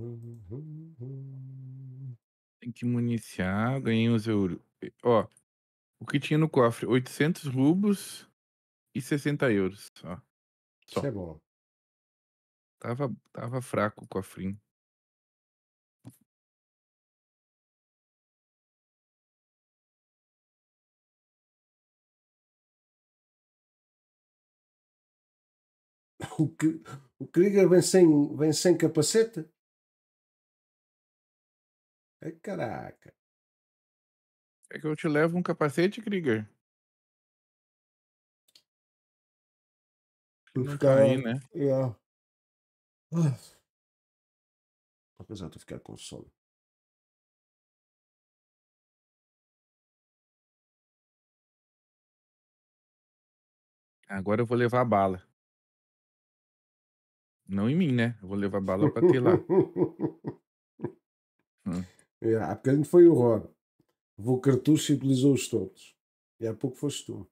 Mm-hmm. Tem que municiar, ganhei uns euro ó, o que tinha no cofre, 800 rublos e 60€, ó. Isso Só. é bom. Estava estava fraco o cofrinho. O o Krieger vem sem vem sem capacete? Ai caraca. Quer que eu te levo um capacete, Krieger? Não ficar aí, né? yeah. Ah. Apesar de eu ficar com sono. Agora eu vou levar bala. Não em mim, né, eu vou levar bala pra ter lá. Hum. É, há bocadinho foi o Rod. Levou cartuchos e utilizou-os todos. E há pouco foste tu.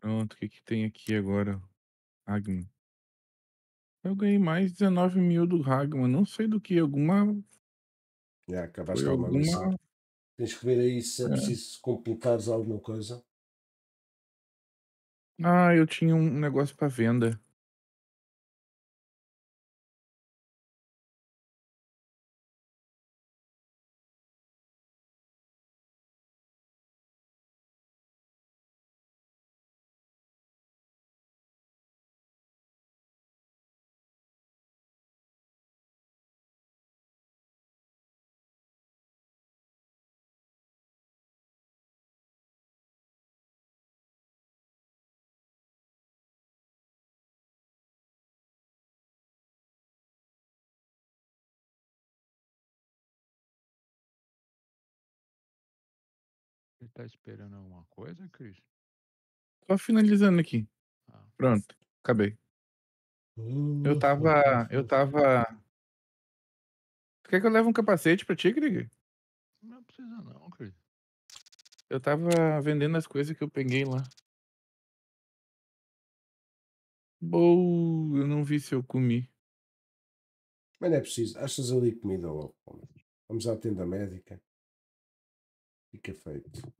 Pronto, o que que tem aqui agora? Hagman. Eu ganhei mais 19.000 do Hagman, não sei do que, alguma Já acabaste foi lá uma missão. alguma Tens que ver aí se é É. preciso completares alguma coisa. Ah, eu tinha um negócio pra venda. Tá esperando alguma coisa, Cris? Só finalizando aqui. Ah. Pronto, acabei. Eu estava eu estava Tu quer que eu leve um capacete pra ti, Krieger? Não precisa não, Cris. Eu estava vendendo as coisas que eu peguei lá. Boa, eu não vi se eu comi. Mas não é preciso. Achas ali comida logo. Vamos à tenda médica. Fica feito.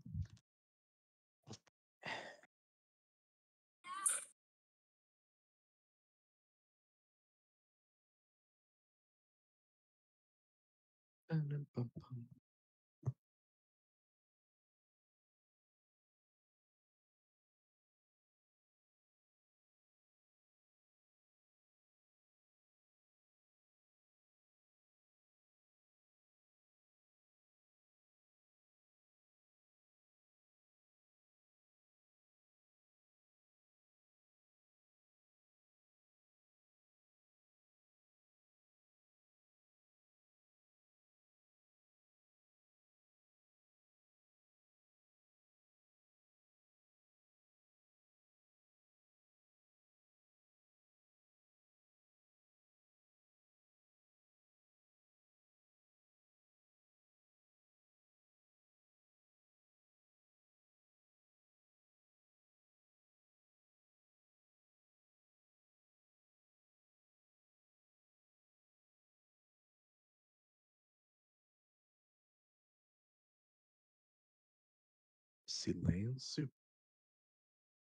Silêncio.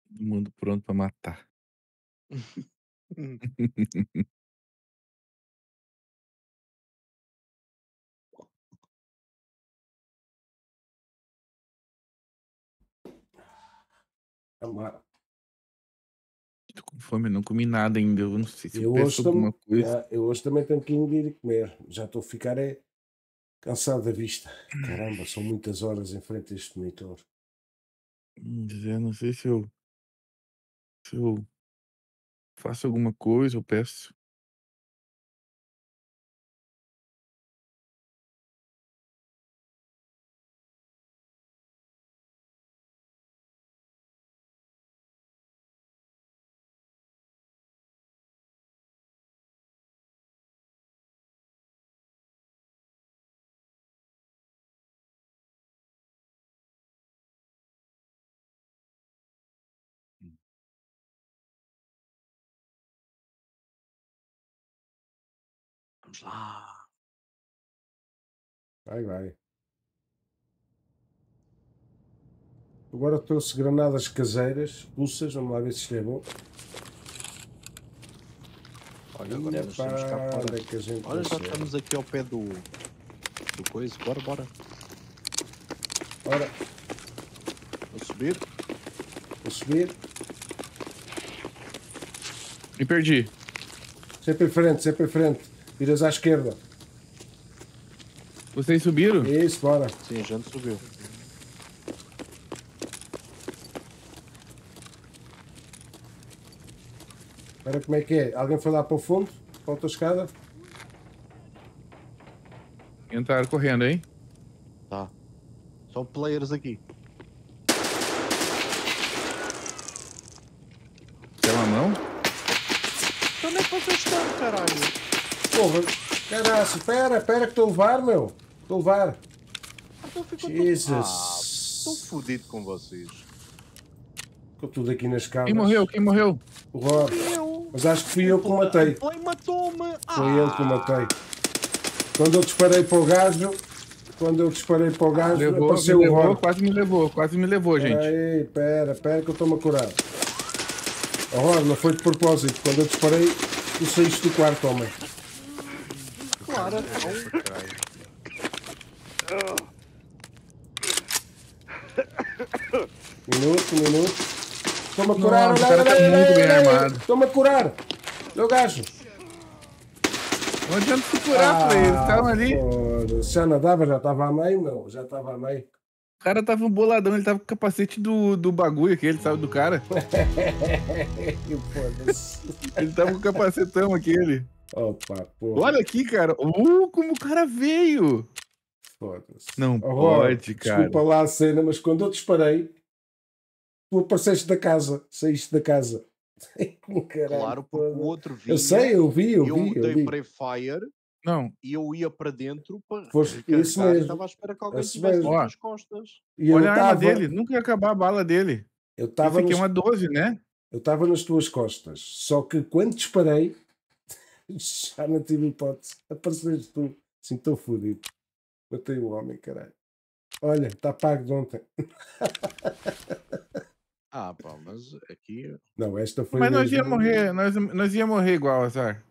Todo mundo pronto pra matar. Lá. Tô com fome, não comi nada ainda. Eu não sei se eu, Eu peço alguma coisa. Ah, eu hoje também tenho que ir comer. Já estou a ficar é, cansado da vista. Caramba, são muitas horas em frente a este monitor. Hum, Zé, não sei se eu se eu faço alguma coisa, eu peço. Vamos lá. Vai, vai. Agora trouxe granadas caseiras, pulsas, vamos lá ver se isto é bom. Olha, agora nós temos cá para fora. que a gente Olha, já consegue. estamos aqui ao pé do. do coisa. Bora, bora. Ora, Vou subir. vou subir. Me perdi. Sempre em frente, sempre em frente. Viras à esquerda. Vocês subiram? Isso, bora. Sim, a gente subiu. Agora como é que é? Alguém foi lá para o fundo? Para a outra escada? Entraram correndo, hein? Tá. São players aqui. Tem uma mão? Onde é que vocês estão, caralho? Porra, caraço, espera, espera que estou a levar, meu. Estou a levar. Ficou Jesus. Ah, estou fodido com vocês. Ficou tudo aqui nas escadas. Quem morreu? Quem morreu? Horror. Eu. Mas acho que fui eu que o matei. Play matou-me. Foi ele que o matei. Quando eu disparei para o gajo, quando eu disparei para o gajo, Levou, me apareceu o levou, horror. quase me levou, quase me levou, gente. Aí, pera, pera que eu estou-me a curar. Horror, não foi de propósito. Quando eu disparei, tu saíste do quarto, homem. Então. Minuto, minuto. Estou-me a Nossa, curar, o olha, cara olha, tá olha, muito bem armado. Estou-me a curar. Meu gajo. Não adianta se curar, Play. Eles estavam ali. foda-se. Já nadava, já estava a meio, meu. Já estava a meio. O cara tava um boladão, ele tava com o capacete do, do bagulho aquele, sabe? Do cara. Foda-se. Ele tava com o capacetão aquele. Opa, porra. Olha aqui, cara. Uh, como o cara veio. Foda-se. Não Horror, pode, cara. Desculpa lá a cena, mas quando eu disparei, tu apareceste da casa. Saíste da casa. Caralho, Claro, porque o outro vinha. Eu sei, eu vi, eu eu vi, eu dei vi. pré-fire Não, e eu ia para dentro para Foste- recarregar isso mesmo. estava à espera que alguém Isso tivesse mesmo. nas costas. E eu olha a arma estava, dele. Nunca ia acabar a bala dele. eu estava aqui é nos, uma 12, né? eu estava nas tuas costas. Só que quando disparei, já não tive hipótese. Apareceste tu. Assim, estou fodido. Matei o homem, caralho. Olha, está pago de ontem. Ah, pá, mas aqui Não, esta foi Mas nós ia morrer, nós, nós ia morrer igual, azar.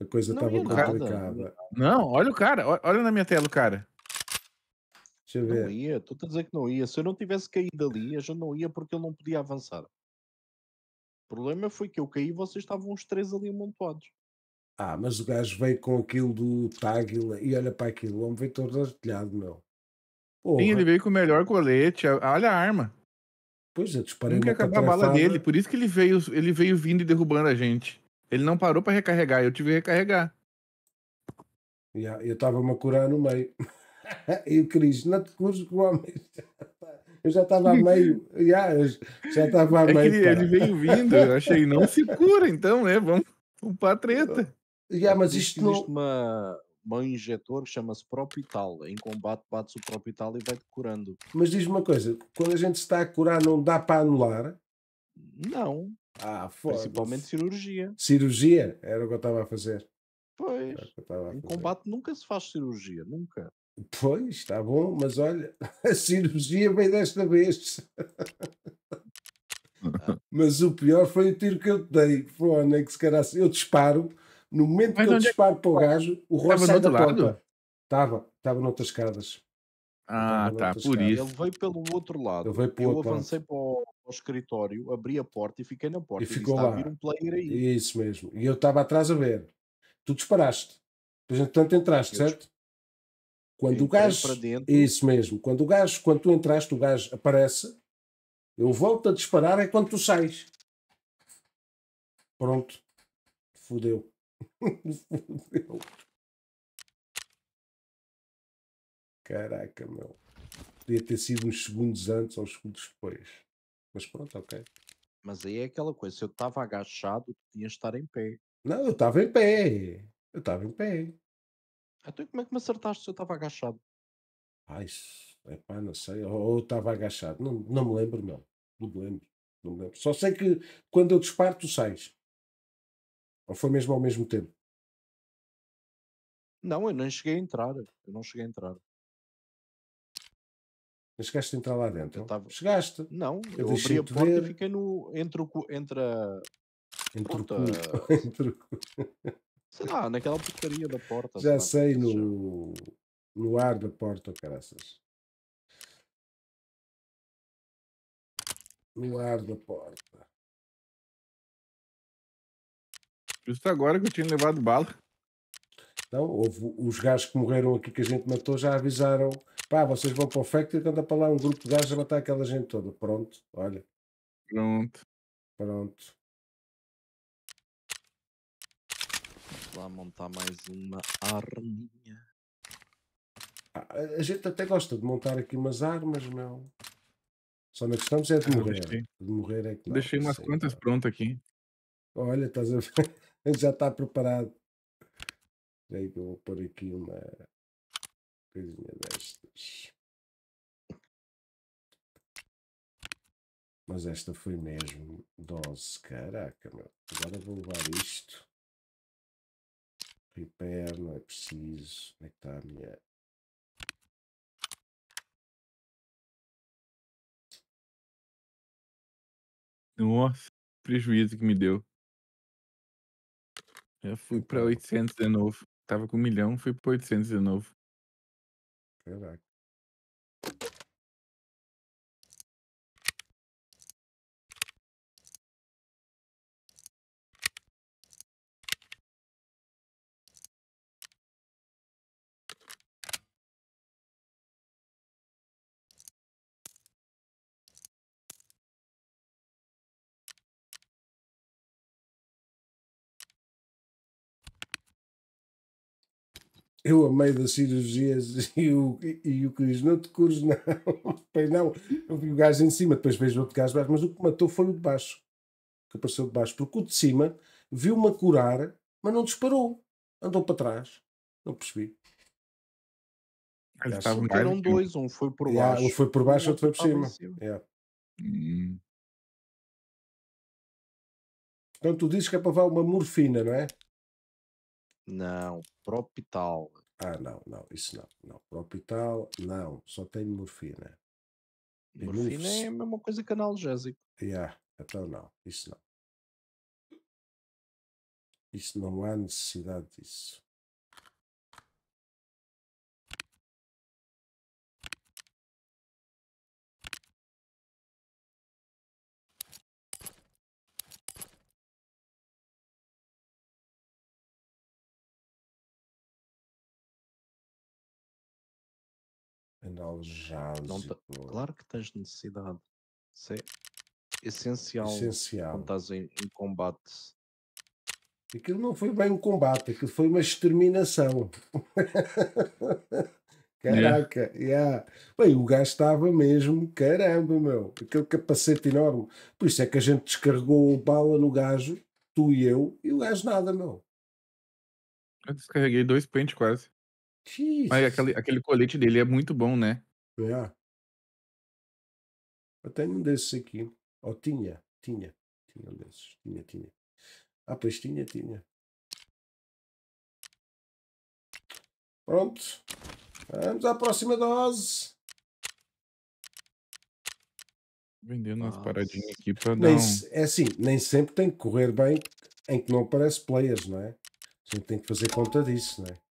A coisa Não estava complicada. Não, olha o cara. Olha na minha tela o cara. Deixa eu não ver. ia. Estou a dizer que não ia. Se eu não tivesse caído ali, a gente não ia porque ele não podia avançar. O problema foi que eu caí e vocês estavam os três ali amontoados. Ah, mas o gajo veio com aquilo do tag e olha para aquilo. O homem veio todo artilhado, meu. Porra. Sim, ele veio com o melhor colete. Olha a arma. Pois, eu disparei Nunca acabar a bala dele. Por isso que ele veio, ele veio vindo e derrubando a gente. Ele não parou pra recarregar, eu tive que recarregar. Ya, eu estava-me a curar no meio. e o Cris, não te cures com o homem. Eu já estava a meio. Já estava a É meio. ele, ele veio vindo, eu achei, não se cura, então, né? Vamos, vamos pra treta. Ya, mas Existe- isto existe não. uma, uma injetor que chama-se Propital. Em combate bates o Propital e vai-te curando. Mas diz-me uma coisa: quando a gente está a curar, não dá para anular? Não, Ah, principalmente cirurgia. Cirurgia era o que eu estava a fazer. Pois. A Em combate nunca se faz cirurgia, nunca. Pois, está bom, mas olha, a cirurgia veio desta vez. mas o pior foi o tiro que eu te dei. Fónix, caralho. Eu disparo, no momento Mas que eu é que- disparo para o gajo, o rosto Tava sai do da lado? porta. Estava, estava noutras escadas. Ah, tá, por isso. Ele veio pelo outro lado. Ele veio para o eu outro lado. avancei para o, para o escritório, abri a porta e fiquei na porta. E E ficou disse, "Está lá. um player aí. Isso mesmo. E eu estava atrás a ver. Tu disparaste. Depois, entretanto, entraste, Eu certo? Quando o gajo. Isso mesmo. Quando o gajo, quando tu entraste, o gajo aparece. Eu volto a disparar é quando tu sais. Pronto. Fudeu. Fudeu. Caraca, meu. Podia ter sido uns segundos antes ou uns segundos depois. Mas pronto, ok. Mas aí é aquela coisa, se eu estava agachado, tu tinhas de estar em pé. Não, eu estava em pé. Eu estava em pé. Então como é que me acertaste se eu estava agachado? Ai, epá, não sei. Ou eu estava agachado. Não, não me lembro, não. Não me lembro. Não me lembro. Só sei que quando eu disparo, tu sais. Ou foi mesmo ao mesmo tempo? Não, eu nem cheguei a entrar. Eu não cheguei a entrar. Mas chegaste a entrar lá dentro? Eu tava- Chegaste. Não, Eu eu, abri a porta ver. e fiquei no, entre, o, entre a. Entre o cu. Entre o cu. Sei lá, naquela porcaria da porta. Já sei lá no, no ar da porta, caraças. No ar da porta. Justo agora que eu tinha levado bala. Não, houve os gajos que morreram aqui que a gente matou já avisaram. Pá, vocês vão para o Factory e anda para lá um grupo de gajos a matar aquela gente toda. Pronto, olha, Pronto. pronto. Lá montar mais uma arminha. Ah, A, gente até gosta de montar aqui umas armas, meu. Só na questão é de morrer. deixei. De morrer é que não. Deixei umas quantas não. prontas aqui. Olha, estás a ver? Já está preparado. Aí que eu vou pôr aqui uma coisinha destas. Mas esta foi mesmo dose. Caraca, meu. Agora vou levar isto. Repair, não é preciso. Onde é que está a minha. Nossa, prejuízo que me deu. Já fui pra Então. 800 de novo. Tava com um milhão, fui pra 800 de novo. Caraca. Eu a meio das cirurgias e o, e, o diz, não te cures não. Pois não, eu vi o gajo em cima, depois vejo outro gajo baixo, mas o que matou foi o de baixo. Que apareceu de baixo, porque o de cima viu-me a curar, mas não disparou. Andou para trás. Não percebi. Eles estavam eram dois, um foi por Yeah, baixo. um foi por baixo, outro foi por em cima. Yeah. Hum, Então tu dizes que é para levar uma morfina, não é? Não, propital. Ah, não, não, isso não. Não, hospital, não, só tenho morfina. Morfina é a mesma coisa que analgésico. Yeah, então não, isso não. Isso não há necessidade disso. Analgésico. Claro que tens necessidade. Isso é essencial Essencial. quando estás em, em combate. Aquilo não foi bem um combate, aquilo foi uma exterminação. Caraca, yeah. Bem, o gajo estava mesmo, caramba, meu, aquele capacete enorme. Por isso é que a gente descarregou bala no gajo, tu e eu, e o gajo nada, meu. eu descarreguei dois pentes quase. Jesus. Mas aquele, aquele colete dele é muito bom, né? Eu tenho um desses aqui. Ou tinha, tinha, tinha um desses, tinha, tinha. Ah, pois tinha, tinha. Pronto. Vamos à próxima dose. Vendendo umas paradinhas aqui pra dar Nem, um... é assim, nem sempre tem que correr bem em que não aparece players, não é? A gente tem que fazer conta disso, não é?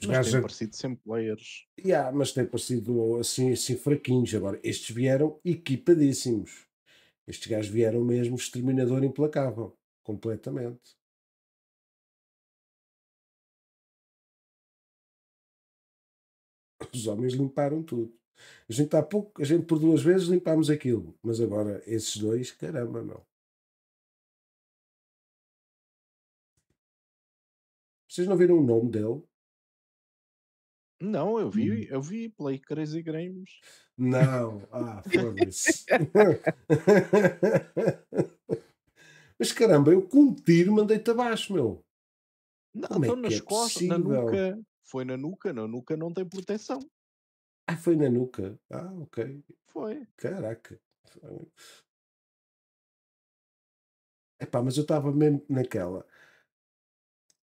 Os Mas gajos tem a- parecido sempre players. Yeah, mas tem parecido assim, assim fraquinhos. Agora, estes vieram equipadíssimos. Estes gajos vieram mesmo exterminador implacável. Completamente. Os homens limparam tudo. A gente há pouco, a gente por duas vezes limpámos aquilo. Mas agora, esses dois, caramba, meu. Vocês não viram o nome dele? Não, eu Hum. vi, eu vi Play Crazy Games. Não, ah, foda-se. Mas caramba, eu com um tiro mandei-te abaixo, meu. Não, Como é então que nas é costas, na possível? nuca. Foi na nuca, na nuca não tem proteção. Ah, foi na nuca. Ah, ok. Foi. Caraca. Epá, mas eu estava mesmo naquela.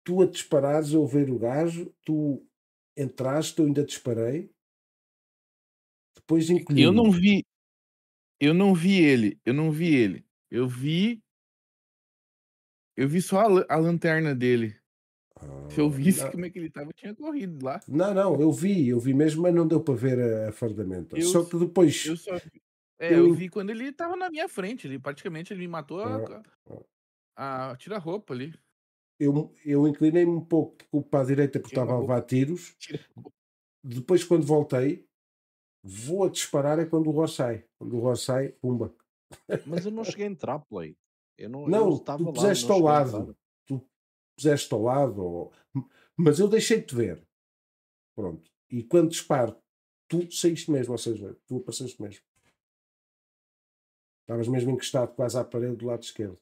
tu a disparares, eu ver o gajo, tu entraste, eu ainda disparei. Depois encolhi. Eu não vi. Eu não vi ele. Eu não vi ele. Eu vi. Eu vi só a, a lanterna dele. Se eu Ah, visse não. como é que ele tava, eu tinha corrido lá. Não, não, eu vi, eu vi mesmo, mas não deu para ver a, a fardamenta. Eu Só que depois. Eu só vi. É, Eu eu vi quando ele tava na minha frente. Ele praticamente ele me matou a, a, a tira-roupa ali. Eu, eu inclinei-me um pouco para a direita porque estava a levar tiros. Depois, quando voltei, vou a disparar é quando o Ross sai. Quando o Ross sai, pumba. Mas eu não cheguei a entrar, Play. Eu não, eu Não, estava tu lá, puseste não ao lado. Tu puseste ao lado. ou- Mas eu deixei-te ver. Pronto. E quando disparo, tu saíste mesmo, ou seja, tu apareceste mesmo. Estavas mesmo encostado quase à parede do lado esquerdo.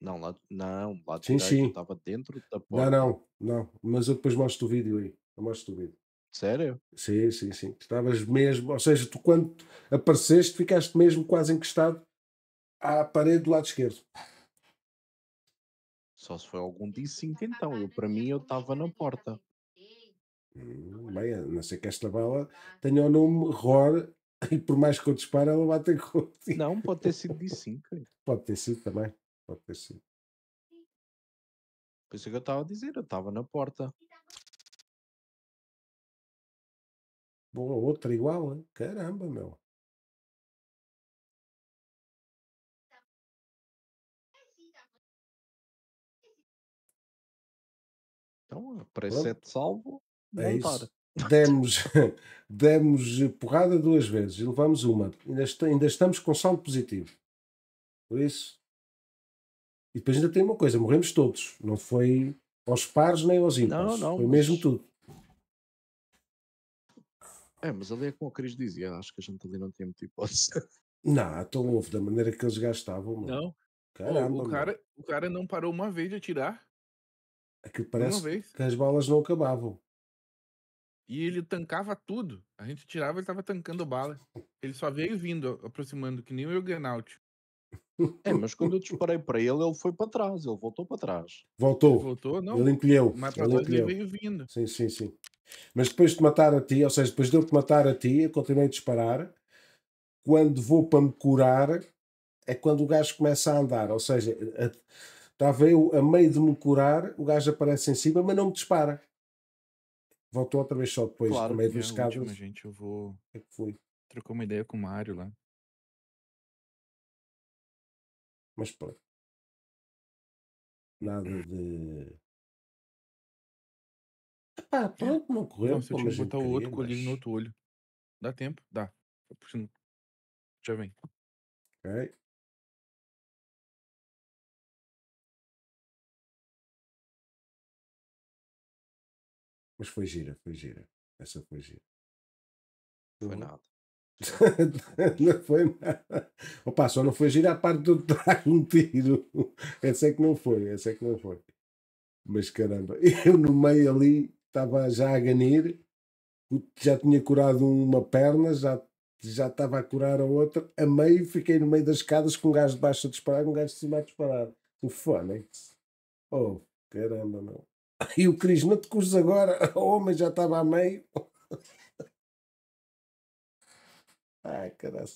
Não, lá, não, lá Sim, direito, sim. estava dentro da Não, porta. não, não. Mas eu depois mostro o vídeo aí. Eu mostro o vídeo. Sério? Sim, sim, sim. Estavas mesmo, ou seja, tu quando apareceste ficaste mesmo quase encostado à parede do lado esquerdo. Só se foi algum dia 5 então. Eu, para mim, eu estava na porta. Hum, Bem, a não sei que esta bala tenha o nome ROR e por mais que eu dispare ela bate contigo. Não, pode ter sido de 5. Pode ter sido também. Pode ter sido. Por isso é que eu estava a dizer, eu estava na porta. Boa, outra igual, hein? caramba, meu. Então. 7 salvo, É montar. isso. Demos, demos porrada duas vezes e levamos uma. Ainda, est- ainda estamos com saldo positivo. Por isso. E depois ainda tem uma coisa: morremos todos. Não foi aos pares nem aos ímpares. não, foi mas- mesmo tudo. É, mas ali é como o Cris dizia, acho que a gente ali não tinha muita hipótese. Não, então houve da maneira que eles gastavam. meu. Não. Caramba, o, cara, o cara não parou uma vez de atirar. Aquilo parece que as balas não acabavam. E ele tancava tudo. A gente tirava e ele tava tancando bala. Ele só veio vindo, aproximando, que nem o Juggernaut. É, mas quando eu disparei para ele, ele foi para trás, ele voltou para trás. Voltou. Voltou, não. Ele encolheu. Mas Ele encolheu. veio vindo. Sim, sim, sim. Mas depois de matar a ti, ou seja, depois de eu te matar a ti, eu continuei a disparar. Quando vou para me curar, é quando o gajo começa a andar. Ou seja, a- estava eu a meio de me curar, o gajo aparece em cima, mas não me dispara. Voltou outra vez só depois, Claro, no meio É escadas. última, gente. Eu vou É que foi. trocar uma ideia com o Mário lá. Mas pronto. Nada de. Epá, pronto, não correu. Nossa, eu como a gente botar o outro colírio mas- no outro olho. Dá tempo? Dá. Já vem. Ok. Mas foi gira, foi gira. Essa foi gira. Foi Uhum. nada. Não foi nada. Opa, só não foi gira a parte do dar um tiro. Essa é que não foi, essa é que não foi. Mas caramba, eu no meio ali estava já a ganir, já tinha curado uma perna, já, já estava a curar a outra, a meio fiquei no meio das escadas com um gajo de baixo a disparar, um gajo de cima a disparar. O Fónix. Oh, caramba, meu. E o Cris, não te cures agora, o homem já estava a meio. Ai, caralho.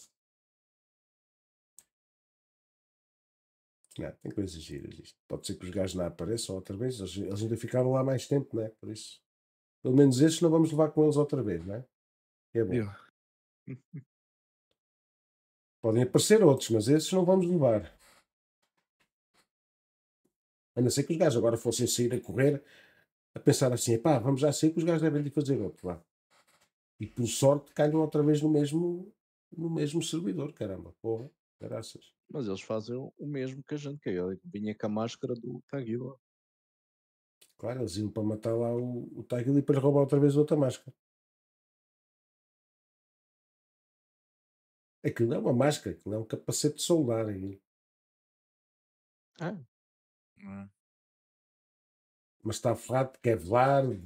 Não, tem coisas giras isto. Pode ser que os gajos não apareçam outra vez. Eles, eles ainda ficaram lá mais tempo, não é? Por isso. Pelo menos estes não vamos levar com eles outra vez, não é? É bom. Viu? Podem aparecer outros, mas esses não vamos levar. A não ser que os gajos agora fossem sair a correr a pensar assim, pá, vamos já sair que os gajos devem de fazer outro lá. E por sorte calham outra vez no mesmo, no mesmo servidor, caramba, porra, graças. Mas eles fazem o mesmo que a gente, que ele vinha com a máscara do Taguila. Claro, eles iam para matar lá o, o Tiger e para roubar outra vez outra máscara. Aquilo não é uma máscara, aquilo é um capacete de soldar. aí. Ah, Ah, Mas está ferrado de Kevlar, de,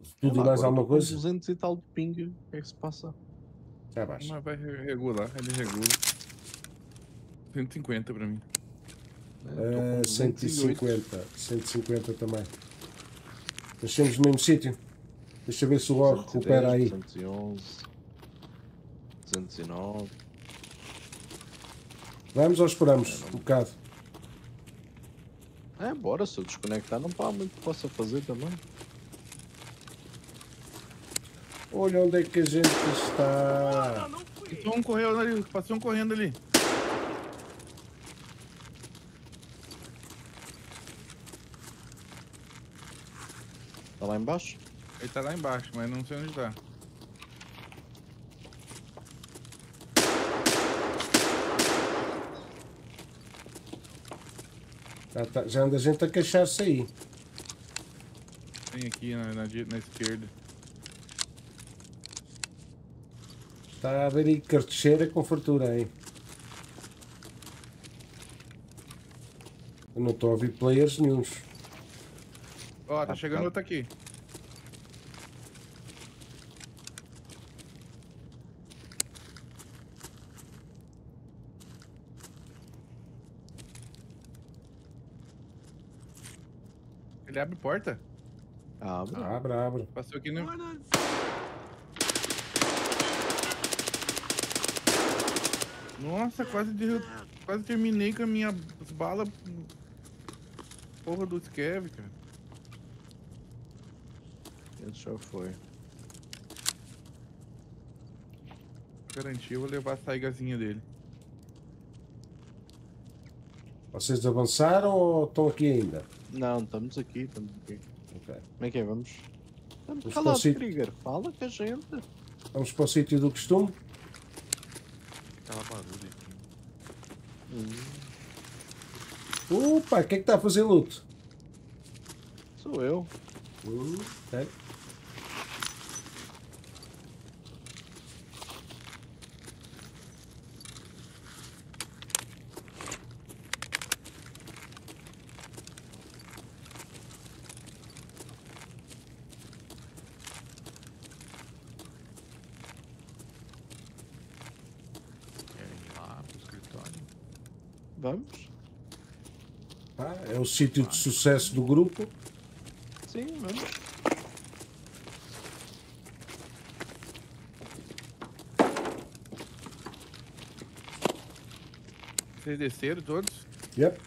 de é tudo e lá, mais agora alguma coisa. 200 e tal de ping, o que é que se passa? Já baixa. Mas vai re- regular, ele regula. 150 pra mim. Uh, 150. 150 também. Deixamos no mesmo sítio. Deixa eu ver se o Or recupera aí. 211. 209. Vamos ou esperamos um bocado? É, bora, se eu desconectar não há muito que possa fazer também. Olha onde é que a gente está. Passou um correndo ali, passou um correndo ali. Tá lá embaixo? Ele tá lá embaixo, mas não sei onde tá. Já, tá, já anda a gente a queixar-se aí. Tem aqui na, na, na esquerda. Está a haver aí cartucheira com fartura aí. Eu não estou a ouvir players nenhums. Ó, tá chegando outro aqui. Ele abre porta? Abre. Abra, abra. Passou aqui no. Nossa, quase, derru- quase terminei com a minha bala. Porra do Skev, cara. Ele já foi. Garantia, eu vou levar a saigazinha dele. Vocês avançaram ou estão aqui ainda? Não, estamos aqui, estamos aqui. Ok. Como é que é? Vamos? Estamos Vamos Trigger. Fala com a gente. Vamos para o sítio do costume? Aquela barulho aqui. Opa, quem é que a fazer luto? Sou eu. Hum, ok. Querem ir lá pro escritório? Vamos? Ah, é o sítio de sucesso do grupo. Sim, vamos. Vocês desceram todos? Yep.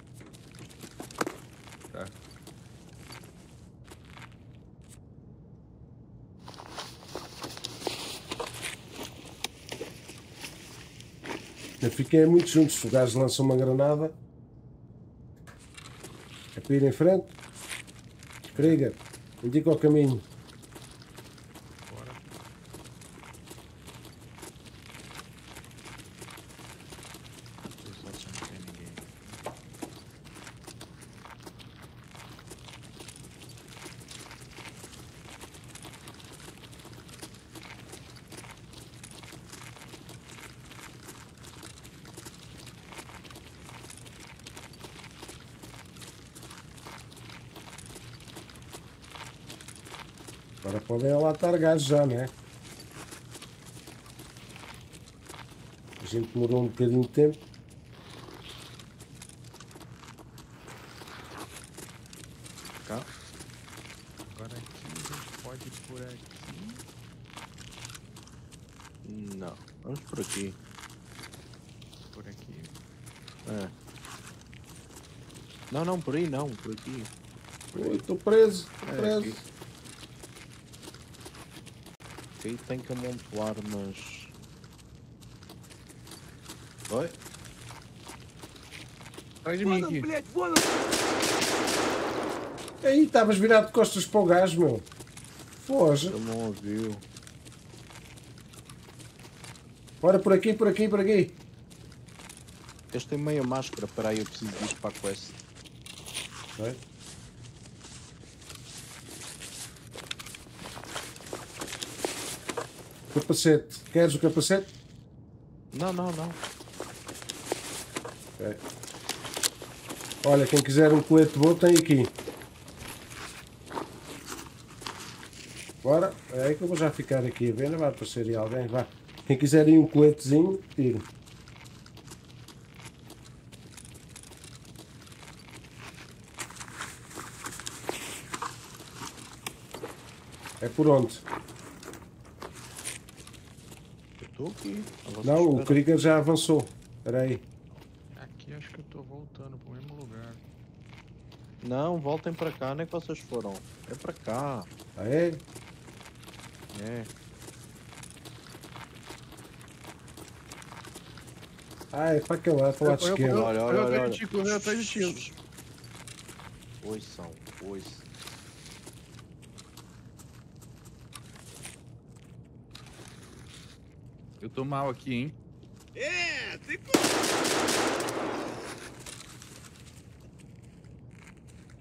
Tá. Eu fiquei muito juntos. Se o gajo lança uma granada, para ir em frente. Krieger, indica o caminho. Bora. Deixa eu só se não tem ninguém. Agora gajos já, não é? A gente demorou um bocadinho de tempo. Cá. Agora aqui a gente pode ir por aqui. Não. Vamos por aqui. Por aqui. É. Não, não, por aí não. Por aqui. Oi, Estou preso, estou É, Aí tem que amontoar, mas. Oi? Atrás de mim aqui. Aí, estavas virado de costas para o gajo, meu. Foge. Ele não ouviu. Bora por aqui, por aqui, por aqui. Este tem meia máscara. Espera aí, eu preciso disto para a quest. Vai. Capacete. Queres o capacete? Não, não, não. Okay. Olha, quem quiser um colete bom tem aqui. Bora. É aí que eu vou já ficar aqui a venda. Vai aparecer aí alguém. Vá. Quem quiser um coletezinho, tire. É por onde? Estou aqui. Não, o. Krieger já avançou. Espera aí. Aqui acho que eu tô voltando pro mesmo lugar. Não, voltem para cá, nem que vocês foram. É para cá. Ah, é? É. Ah, é para aquele lado, para o lado Eu- eu- esquerdo. eu- Olha, olha, olha, olha, atrás de ti. Ouçam, ouçam. Eu tô mal aqui, hein?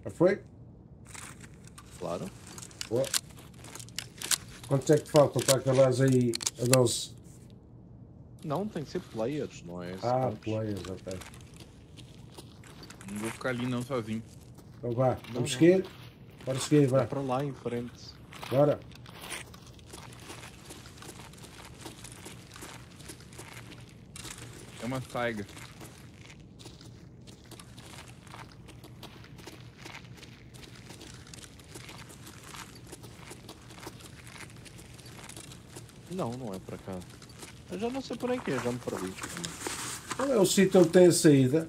Já foi? Claro. Boa. Quantos é que faltam para acabares aí a 12? Não, tem que ser players, não é? Ah, scouts. players, ok. Não vou ficar ali não sozinho. Então vá, Não, vamos não. seguir? Bora seguir, É vá. para lá em frente. Bora. É uma saiga. Não, não é para cá. Eu já não sei por aí que é, já me perdi. Qual é o sítio onde tem a saída?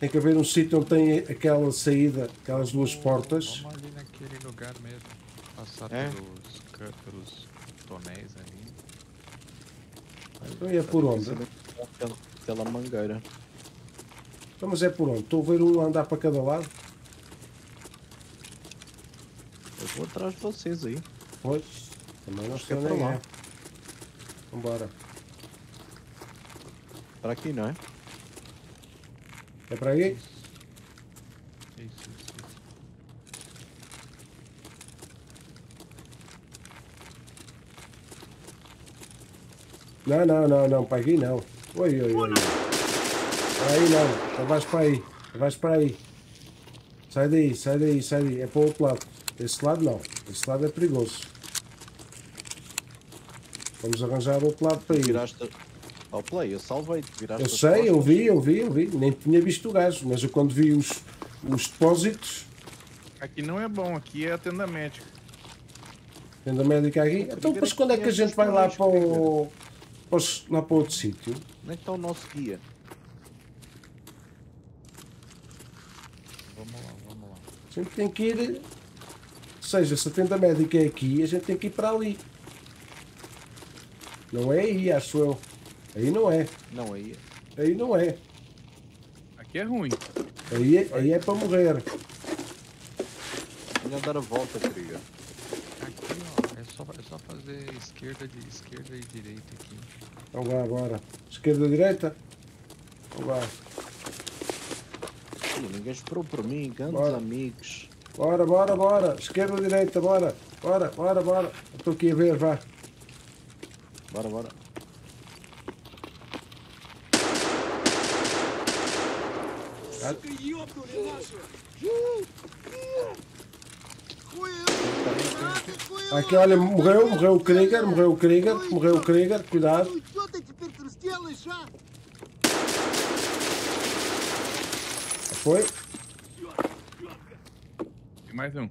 Tem que haver um sítio onde tem aquela saída, aquelas duas portas. Vamos ali naquele lugar mesmo. Passar É? pelos, pelos tonéis ali. Então é por onde? Aquela, aquela mangueira. Então, mas é por onde? Estou a ver um andar para cada lado. Eu vou atrás de vocês aí. Pois. Também não sei é é. lá. Vambora. Para aqui, não é? É para aí? Isso, isso, isso. Não, não, não, não, para aqui não. Oi, oi, oi. Para aí não, não vais para aí. Não vais para aí. Sai daí, sai daí, sai daí. É para o outro lado. Esse lado não. Esse lado é perigoso. Vamos arranjar o outro lado para ir. Viraste. Ao play, eu salvei-te. Viraste Eu sei, eu vi, eu vi, eu vi. Nem tinha visto o gajo, mas eu quando vi os, os depósitos, Aqui não é bom, aqui é a tenda médica. tendo a médica aqui. Então, depois quando é que a gente vai lá para o. os- lá para outro sítio? Onde é que está o nosso guia? Vamos lá, vamos lá. A gente tem que ir. Ou seja, se a tenda médica é aqui, a gente tem que ir para ali. Não é aí, acho eu. Aí não é. Não, aí. Aí não é. Aqui é ruim. Aí é, aí é para morrer. Vinha dar a volta, querida. Aqui, ó, é só, é só fazer esquerda, de, esquerda e direita aqui. Então vá, bora. Esquerda, direita. Então vá. Ih, ninguém esperou por mim, grandes Bora. amigos. Bora, bora, bora. Esquerda, direita, bora. Bora, bora, bora. Estou aqui a ver, vá. Bora, bora. Aqui, olha, morreu, morreu o Krieger, morreu o Krieger, morreu o Krieger, cuidado já! Foi. Tem mais um.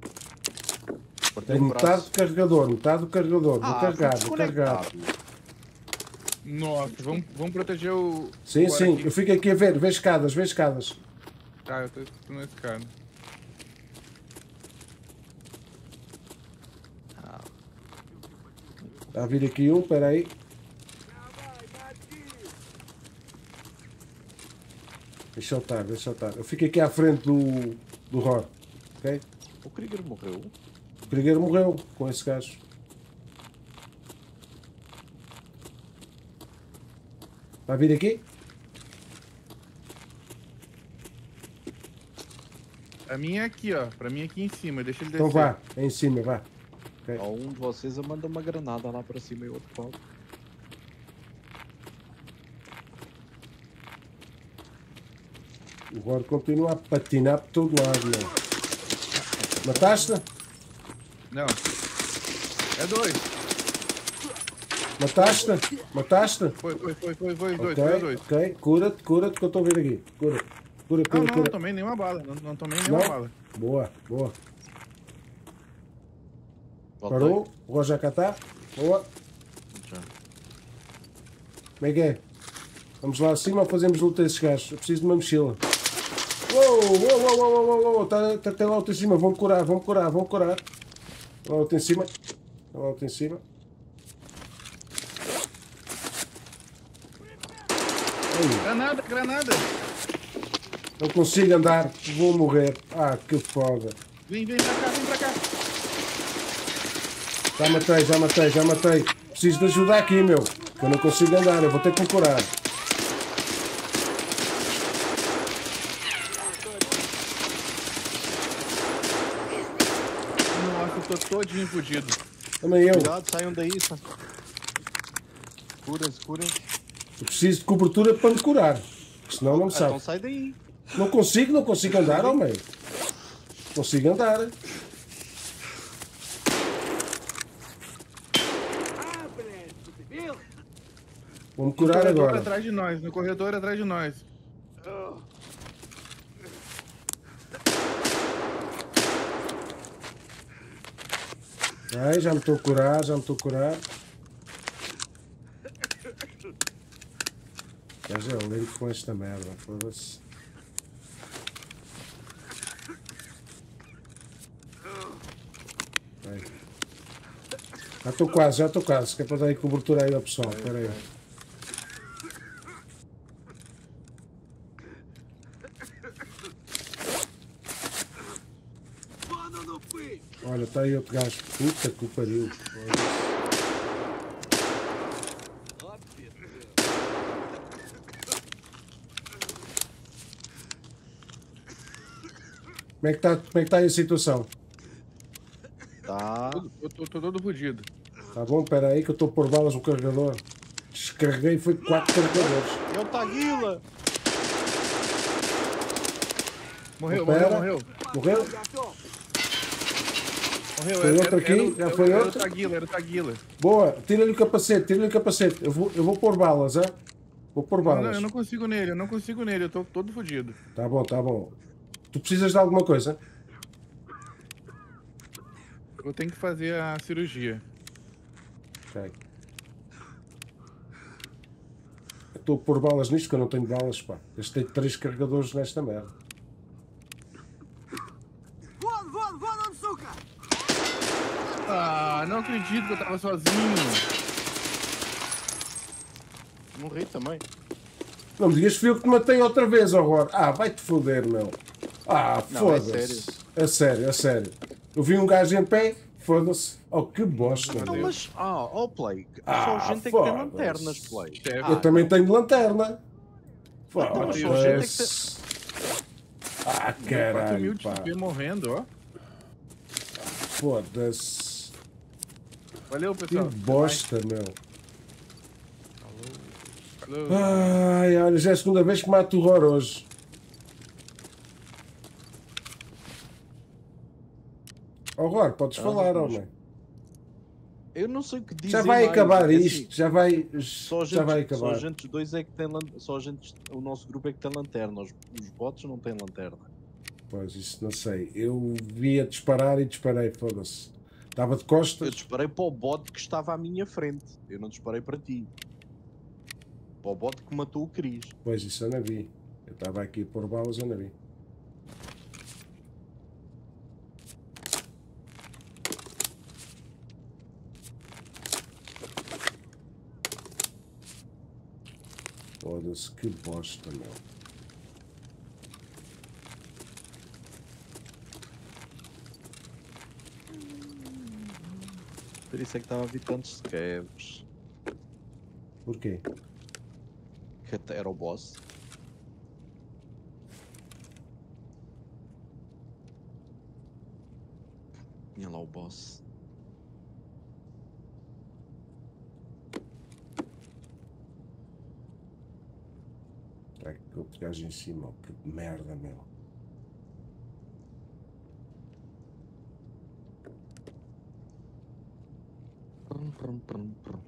Tem metade do carregador, metade do carregador. Ah, vou carregar, vou carregar. Nossa, vamos, vamos proteger o. Sim, o sim, aqui. eu fico aqui a ver, vê escadas, vê escadas. Tá, eu estou na escada. Está a vir aqui um, espera aí. Deixa eu estar, deixa eu estar. Eu fico aqui à frente do, do Ror, ok? O Krieger morreu. O Krieger morreu com esse gajo. A vir aqui? A minha é aqui, ó. Pra mim é aqui em cima. Deixa ele descer. Então vá, é em cima, vá. Ou um de vocês manda uma granada lá para cima e o outro pode. O Ror continua a patinar por todo lado, meu. Mataste? Não. É dois. Mataste? Mataste? Foi, foi, foi, foi, foi os dois, ok, foi os dois. ok. Cura-te, cura-te que eu estou a ver aqui. Cura, cura, Não, cura, não, não cura. tomei nenhuma bala. Não, não tomei nenhuma Não? bala. Boa, boa. Voltei. Parou? O Roger cá está? Boa. Já. Como é que é? Vamos lá acima ou fazemos luta a esses gajos? Eu preciso de uma mochila. Uou, uou, uou, uou, uou, uou, Está tá, tá lá outro em cima. Vão-me curar, vão-me curar, vão curar. Lá outro em cima. Lá outro em cima. Ai, Granada, granada. não consigo andar, vou morrer. Ah, que foda. Vem, vem pra cá, vem pra cá. Já matei, já matei, já matei. Preciso de ajuda aqui, meu. Que eu não consigo andar, eu vou ter que me curar. Nossa, eu tô todinho fudido. Também eu. Cuidado, saiam daí. sa- Curem-se, curem-se. Eu preciso de cobertura para me curar. Senão não me Ah, então sabe. sai daí. Não consigo, não consigo andar, homem. Consigo andar. Vou-me No curar corredor agora. atrás de nós, no corredor atrás de nós. Ai, já me estou a curar, já me estou a curar. Gajo é lento com esta merda, foda-se. Já estou quase, já estou quase, que é para dar aí cobertura aí ao pessoal. Espera aí. Mano, não fui! Está aí outro gajo. Puta que o pariu. Como é que está como é que tá aí a situação? Tá. Eu tô, tô todo fudido. Tá bom? Espera aí que eu estou a pôr balas no carregador. Descarreguei foi quatro carregadores. É o Taguila! Morreu, morreu, morreu. Morreu? Morreu, Foi outro aqui? o- Já foi era outro? o Taguila, era o Taguila. Boa, tira-lhe o capacete, tira-lhe o capacete. Eu vou, eu vou pôr balas, hein? Vou pôr Não, não, balas. eu não consigo nele, eu não consigo nele, eu tô todo fudido. Tá bom, tá bom. Tu precisas de alguma coisa? Eu tenho que fazer a cirurgia. Ok. Estou a pôr balas nisto porque eu não tenho balas, pá. Gastei três carregadores nesta merda. Ah, não acredito que eu tava sozinho. Morri também. Não me digas que fui eu que te matei outra vez, horror. Ah, vai-te foder, meu. Ah, é foda-se. É sério, é sério. Eu vi um gajo em pé, foda-se. Oh, que bosta, Não, meu. mas. Ah, ó, Play. Ah, só a gente tem que ter lanternas, Play. Ah, Eu também tenho lanterna. Então, a Foda-se. Ah, 4 mil caralho, de pá. Morrendo, ó. Foda-se. Valeu, Que pessoal. bosta, meu. Falou. Ai, olha, já é a segunda vez que mato o horror hoje. Horror, podes Ah, falar, mas- homem. Eu não sei o que dizer. Já vai mais. acabar É assim, isto, já vai, Só a, já gente, vai só a acabar. gente dois é que tem só gente, o nosso grupo é que tem lanterna, os, os bots não têm lanterna. Pois, isso não sei. Eu via disparar e disparei, foda-se. Estava de Eu costas. disparei para o bot que estava à minha frente, eu não disparei para ti. Para o bot que matou o Cris. Pois, isso eu não vi. Eu estava aqui a pôr balas, eu não vi. Foda-se, que bosta, meu. Por isso é que estava a vir tantos scavs. Porquê? Que era o boss. Tinha lá o boss. Está outro gajo em cima, que merda, meu. Prum, prum, prum.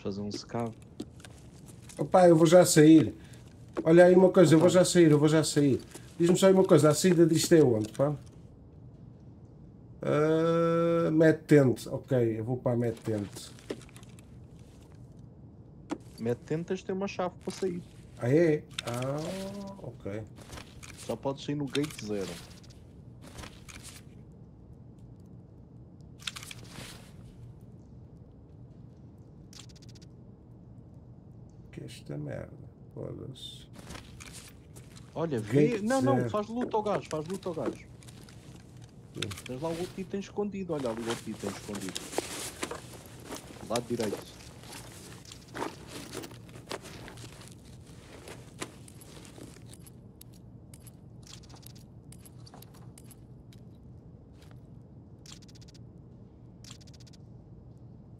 fazer uns cavos. Papai, eu vou já sair. Olha aí uma coisa, eu vou já sair, eu vou já sair. Diz-me só aí uma coisa, a saída disto é onde, pá? Uh, Mete tente, ok, eu vou para a Mete tente. Mete tentas tem uma chave para sair. Ah é? Ah, ok. Só pode sair no gate zero. Que esta merda, foda-se. Olha, vê. Não, não, faz luta ao gajo, faz luta ao gajo. Tens lá o item escondido, olha ali o item escondido. Lado direito.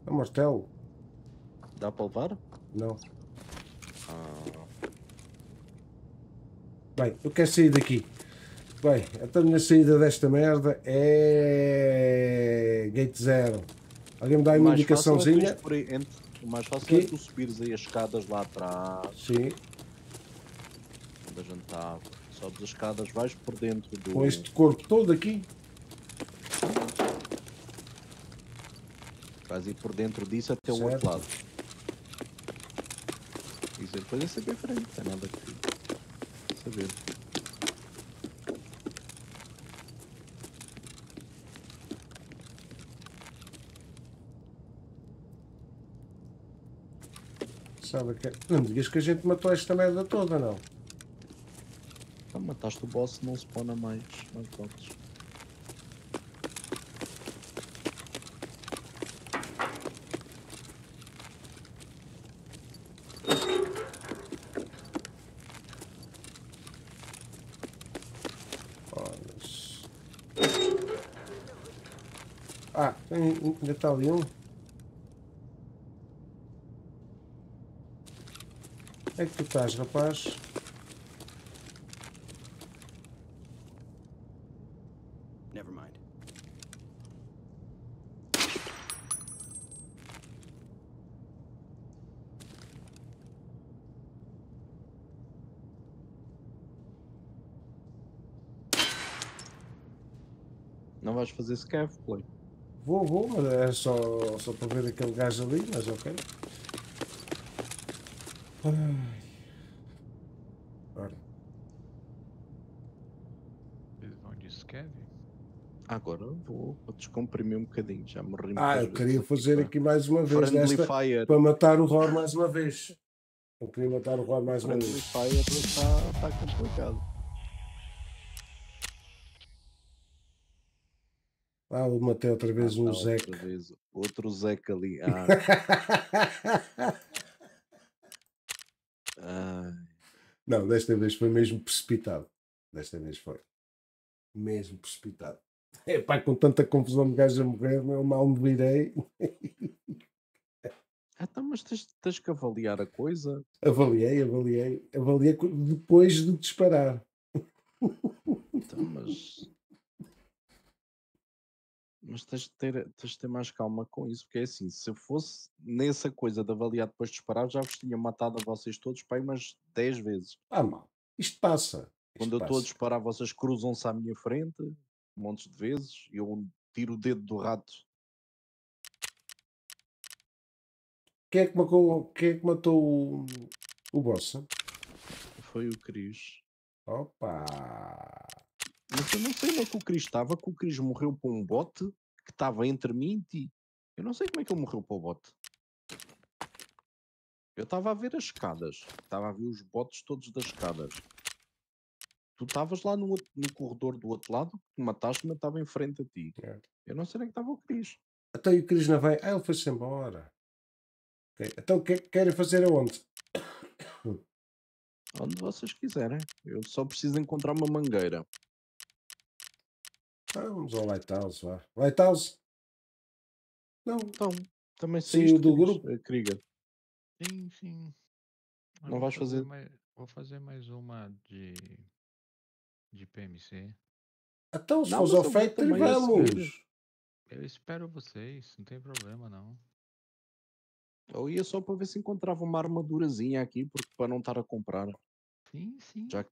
É um martelo? Dá para levar? Não. Bem, eu quero sair daqui. Bem, então a minha saída desta merda é. Gate zero. Alguém me dá uma é indicaçãozinha? ires por aí, ent- O mais fácil Quê? é tu subires aí as escadas lá atrás, Sim, onde a gente estava. Sobes as escadas, vais por dentro do. com este corpo todo aqui. Vais ir por dentro disso até o Certo. outro lado. Isso depois é saber frente, não é nada que saber. Sabe que... Não me digas que a gente matou esta merda toda, não. Então mataste o boss, não spawna mais, mais bots. 5, ainda tá ali um. É que tu estás, rapaz? Never mind. Não vais fazer scav play. Vou, vou, mas é só, só para ver aquele gajo ali, mas ok. Ai. Ora, Eles vão de scav? Agora vou, vou descomprimir um bocadinho, já morri Ah, eu queria vezes fazer aqui mais uma vez Friendly desta Fire. para matar o Ror mais uma vez. Eu queria matar o Ror mais uma Friendly vez. Fire está tá complicado. Ah, eu matei outra vez Ah, um tá, Zeca. vez. Outro Zeca ali. Ah, ai. Não, desta vez foi mesmo precipitado. Desta vez foi. Mesmo precipitado. É pá, com tanta confusão de gajo a morrer, eu mal me virei. Ah, então, mas tens, tens que avaliar a coisa. Avaliei, avaliei. Avaliei depois de disparar. Então, mas. Mas tens de, ter, tens de ter mais calma com isso, porque é assim, se eu fosse nessa coisa de avaliar depois de disparar, já vos tinha matado a vocês todos para umas 10 vezes. Ah, mal. Isto passa. Isto Quando eu estou a disparar, vocês cruzam-se à minha frente, montes de vezes, e eu tiro o dedo do rato. Quem é que matou, quem é que matou o, o boss? Foi o Cris. Opa! Mas eu não sei onde é que o Cris estava, que o Cris morreu para um bote que estava entre mim e ti. Eu não sei como é que ele morreu para o bote. Eu estava a ver as escadas, estava a ver os botes todos das escadas. Tu estavas lá no, no corredor do outro lado, que mataste-me, estava em frente a ti. É. Eu não sei onde é que estava o Cris. E o Cris não vem? Ah, ele foi-se embora. Ok, Então o que é que querem fazer aonde? Onde vocês quiserem. Eu só preciso encontrar uma mangueira. Ah, vamos ao Lighthouse, vá. Lighthouse? Não. Então, também Saiu saíste, do grupo? eh, Krieger. Sim, sim. Eu Não vou vais fazer- Mais, vou fazer mais uma de. De PMC. Então, se eu vou Factory, vamos. Eu espero vocês, não tem problema não. Eu ia só para ver se encontrava uma armadurazinha aqui, para não estar a comprar. Sim, sim. Já-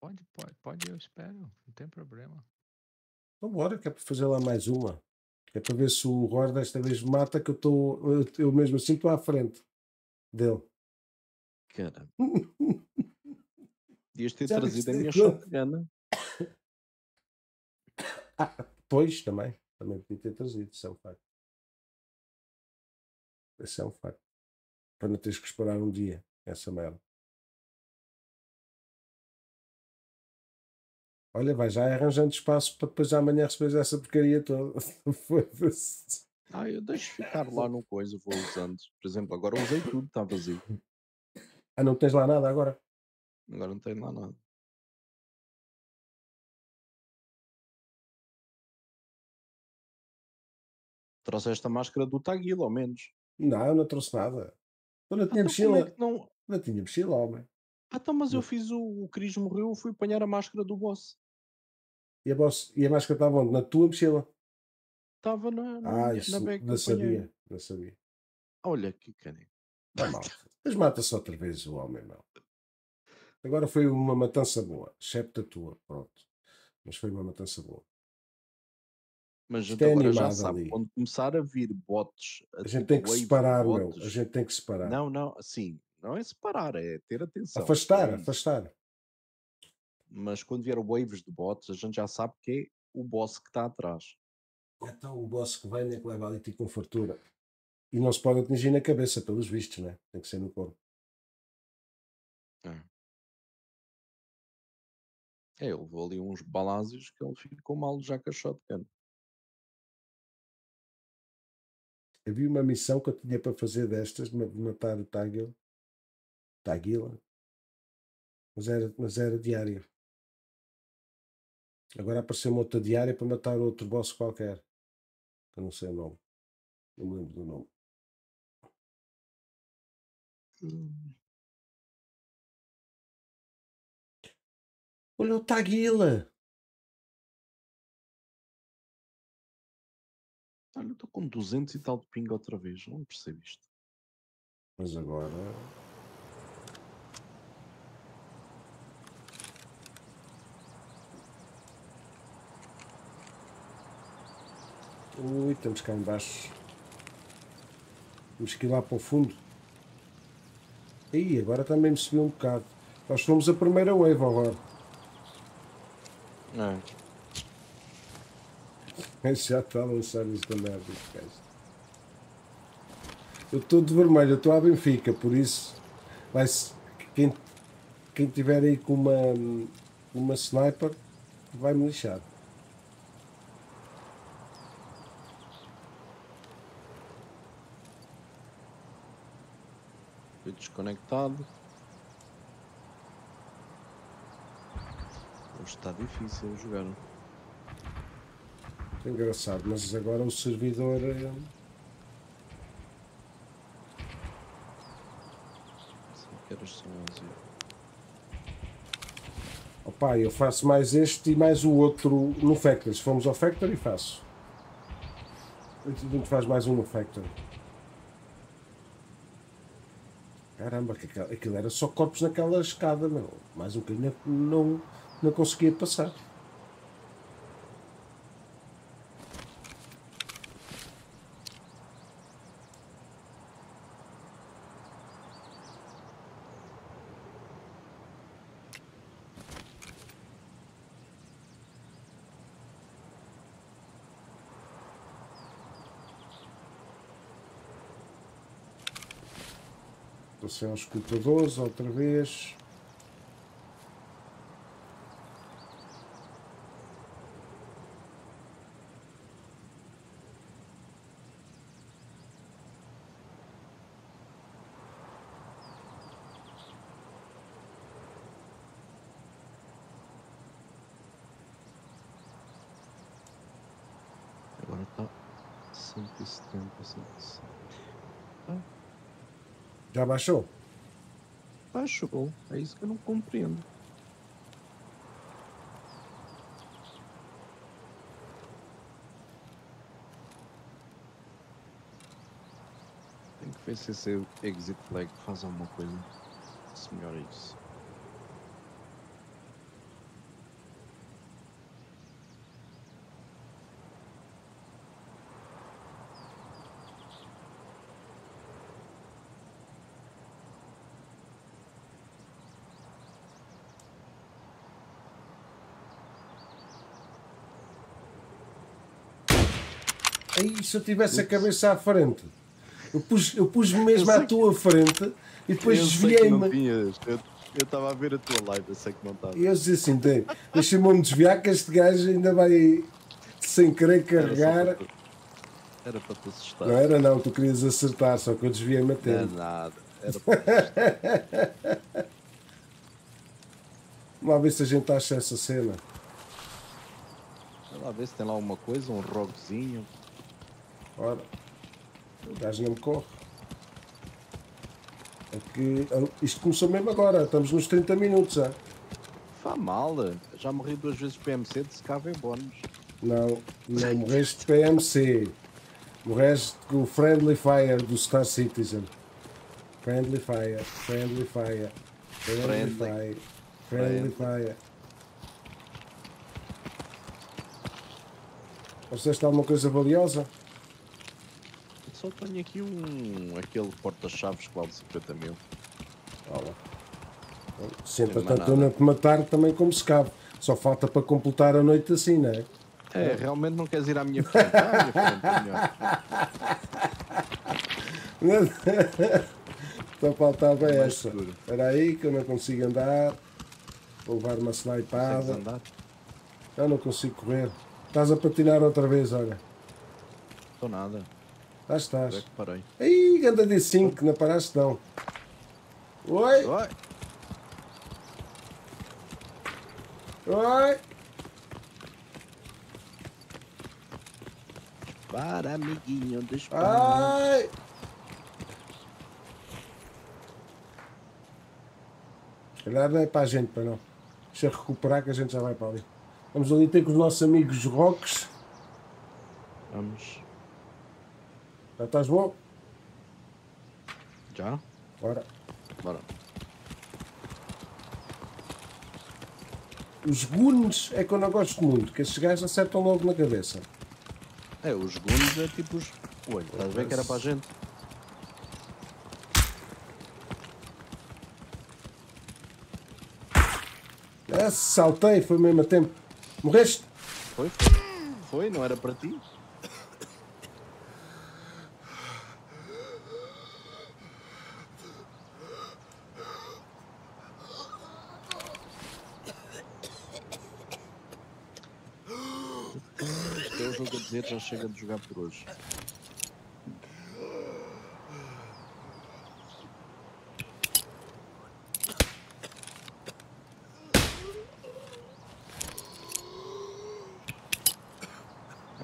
Pode, pode, pode, eu espero. Não tem problema. Então bora, que é para fazer lá mais uma. Que é para ver se o Roar desta vez mata, que eu estou. Eu, eu mesmo assim estou à frente dele. Cara, podias ter Já trazido a minha shotgun. Pois, também. Também podia ter trazido, isso é um facto. Esse é um facto. Para não teres que esperar um dia, essa merda. Olha, vai já arranjando espaço para depois amanhã receberes essa porcaria toda. Foda-se. Ah, eu deixo ficar lá no coisa, vou usando. Por exemplo, agora usei tudo, está vazio. ah, não tens lá nada agora? Agora não tem lá nada. Trouxeste a máscara do Taguila, ao menos. Não, eu não trouxe nada. Eu não Ah, tinha então como é mochila. não... Não tinha mochila, homem. Ah, então, mas eu Não. fiz o, o Cris morreu, eu fui apanhar a máscara do boss. E a, boss, e a máscara estava onde? Na tua mochila? Estava na, na, Ah, isso na bag não sabia. Não sabia. Olha que caneco. Está mal. Mas mata-se outra vez o homem, não. Agora foi uma matança boa. Excepto a tua, pronto. Mas foi uma matança boa. Mas Isto é agora já sabe, ali. quando começar a vir bots, A gente tem que separar, meu. A gente tem que separar. Não, não, assim, não é separar, é ter atenção. afastar, é afastar. Mas quando vier waves de bots, a gente já sabe que é o boss que está atrás. Então o boss que vem é que leva ali tipo com fartura. E não se pode atingir na cabeça, pelos vistos, né? Tem que ser no corpo. É, ele levou ali uns balásios que ele ficou mal já com a shotgun. Havia uma missão que eu tinha para fazer destas, de ma- de matar o Tagil. Tagila. Mas era, mas era diária. Agora apareceu uma outra diária para matar outro boss qualquer. Que eu não sei o nome. Não me lembro do nome. Olha o Tagila! Olha, estou com 200 e tal de ping outra vez, não percebo isto. Mas agora. Ui, estamos cá em baixo. Temos que ir lá para o fundo. Ih, agora também me subiu um bocado. Nós fomos a primeira wave agora. É. Mas já está a lançar esta merda, este gajo. Eu estou de vermelho, eu estou à Benfica, por isso vai quem, quem tiver aí com uma, uma sniper vai me lixar. Desconectado. Hoje está difícil jogar. Engraçado, mas agora o servidor. é- Não sei que horas são 11. Opa, eu faço mais este e mais o outro no Factory. Se formos ao Factory, faço. A gente faz mais um no Factory. Caramba, aquilo era só corpos naquela escada, meu. Mais um bocadinho não, não conseguia passar. Trouxe aos escutadores outra vez. Agora está 170, 160. Já baixou? Baixou. É isso que eu não compreendo. Tem que ver se esse exit flag faz alguma coisa. Se Aí, se eu tivesse a cabeça à frente, eu pus, eu pus mesmo Eu à tua frente e depois que desviei-me. Eu estava a ver a tua live, eu sei que não estava. E eu disse assim: "Tem, deixa-me desviar que este gajo ainda vai sem querer carregar. Era para te assustar. Não era, não, tu querias acertar, só que eu desviei-me a Não é nada. Era para Vamos lá ver se a gente acha essa cena. Vai lá ver se tem lá alguma coisa, um roguezinho. Ora, o gajo não me corre. É que isto começou mesmo agora, estamos nos 30 minutos já. Fá mal. Já morri duas vezes PMC de Scava em bónus. Não, não morreste de PMC. Morreste com o Friendly Fire do Star Citizen. Friendly Fire, Friendly Fire, Friendly, Friendly. Fire, Friendly Fire. Trouxeste alguma coisa valiosa? Só tenho aqui um. aquele porta-chaves que vale 50 mil. Olha. Se Não tem mais entretanto eu nada. não te matar, também como se cabe. Só falta para completar a noite assim, não é? É, realmente não queres ir à minha frente. Ah, minha frente, é. Só faltava Mais essa. Espera aí que eu não consigo andar. Vou levar uma snipada. andar? Eu não consigo correr. Estás a patinar outra vez, olha. Estou nada. Lá estás. Eu é que parei. Aí, anda de 5, não paraste não. Oi, Oi! oi. Para, amiguinho, dispara. Ai! Se calhar não é para a gente, para não. Deixa recuperar que a gente já vai para ali. Vamos ali ter com os nossos amigos rocks. Vamos. Já estás bom? Já? Bora. Bora. Os guns é que eu não gosto muito, que esses gajos acertam logo na cabeça. É, os segundos é tipo os. Olha, estás a ver que era para a gente? Ah, saltei, foi mesmo a tempo. Morreste? Foi? Foi, Foi, não era para ti? Este é o jogo a dizer, já chega de jogar por hoje.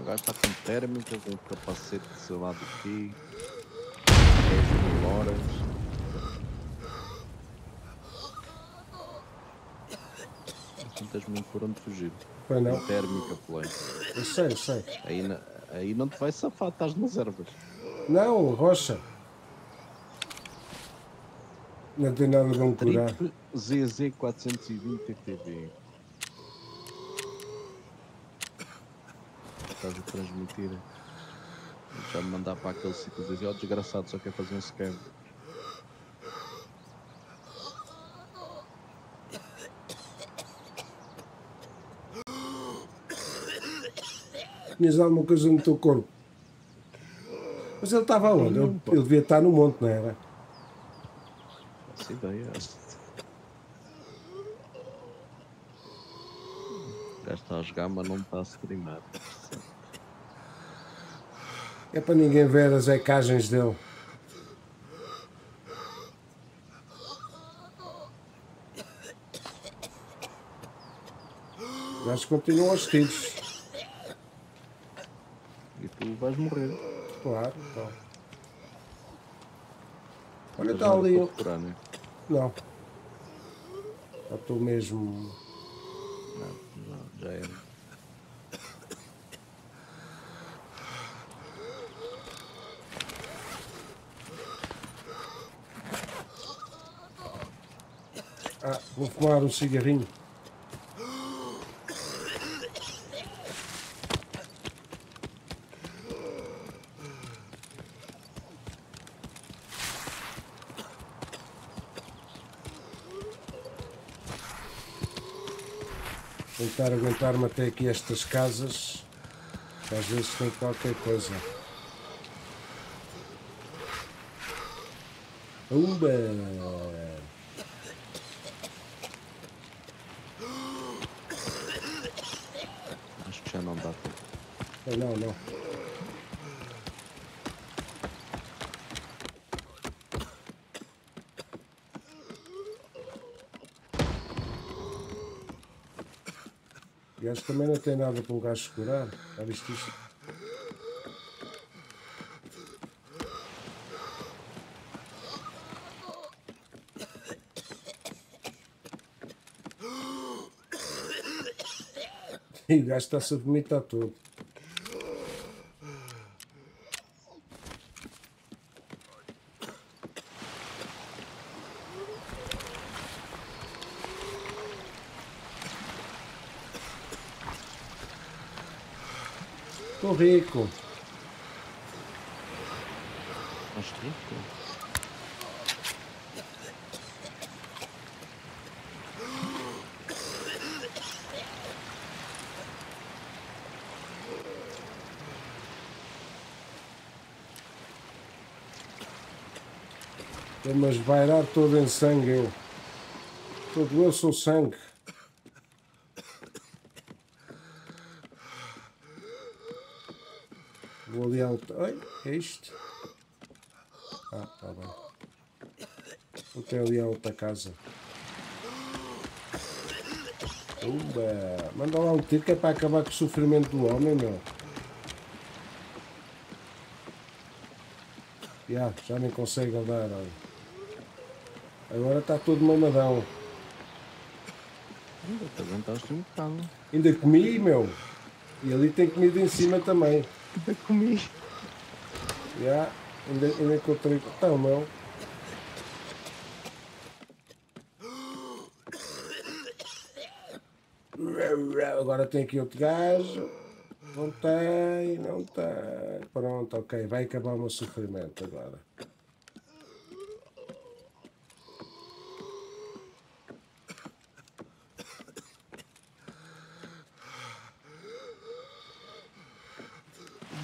Gajo está com térmica, com capacete de sei lá do quê. 10 mil horas. Muitas mil foram de fugir. Foi não. Térmica, play. Eu sei, eu sei. Aí, aí não te vai safar, estás nas ervas. Não, rocha. Não tem nada de um curar. Trip ZZ420 TTV. Estás a transmitir. Já me mandar para aquele sítio e dizer, ó desgraçado, só quer fazer um scam. Tinhas alguma coisa no teu corpo. Mas ele estava onde? Ele, ele devia estar no monte, não era? Essa ideia. Está a jogar, mas não está a streamar. É para ninguém ver as ecagens dele. Os gajos continuam aos tiros tu vais morrer. Claro, então. Olha, está ali. Não, procurar, né? não. Já estou mesmo. Não, não, já. É. Ah, vou fumar um cigarrinho. Aguentar-me até aqui estas casas. Às vezes tem qualquer coisa. Umba! Acho que já não dá tempo. Não, não. Gajo também não tem nada para um gajo segurar. Já viste isto? E o gajo está-se a vomitar todo. Rico. Mas rico. Mas vai dar todo em sangue. Todo eu sou sangue. Vou ali. Ai, é isto? Ah, tá bem. Vou até ali à outra casa. Umba! Manda lá um tiro que é para acabar com o sofrimento do homem, meu. Já, já nem consegue andar, olha. Agora está todo mamadão. Ainda te aguentaste um bocado. Ainda comi, meu. E ali tem comida em cima também. Ainda comi. Já, ainda, ainda encontrei. Então, meu. Agora tem aqui outro gajo. Não tem, não tem. Pronto, ok. Vai acabar o meu sofrimento agora.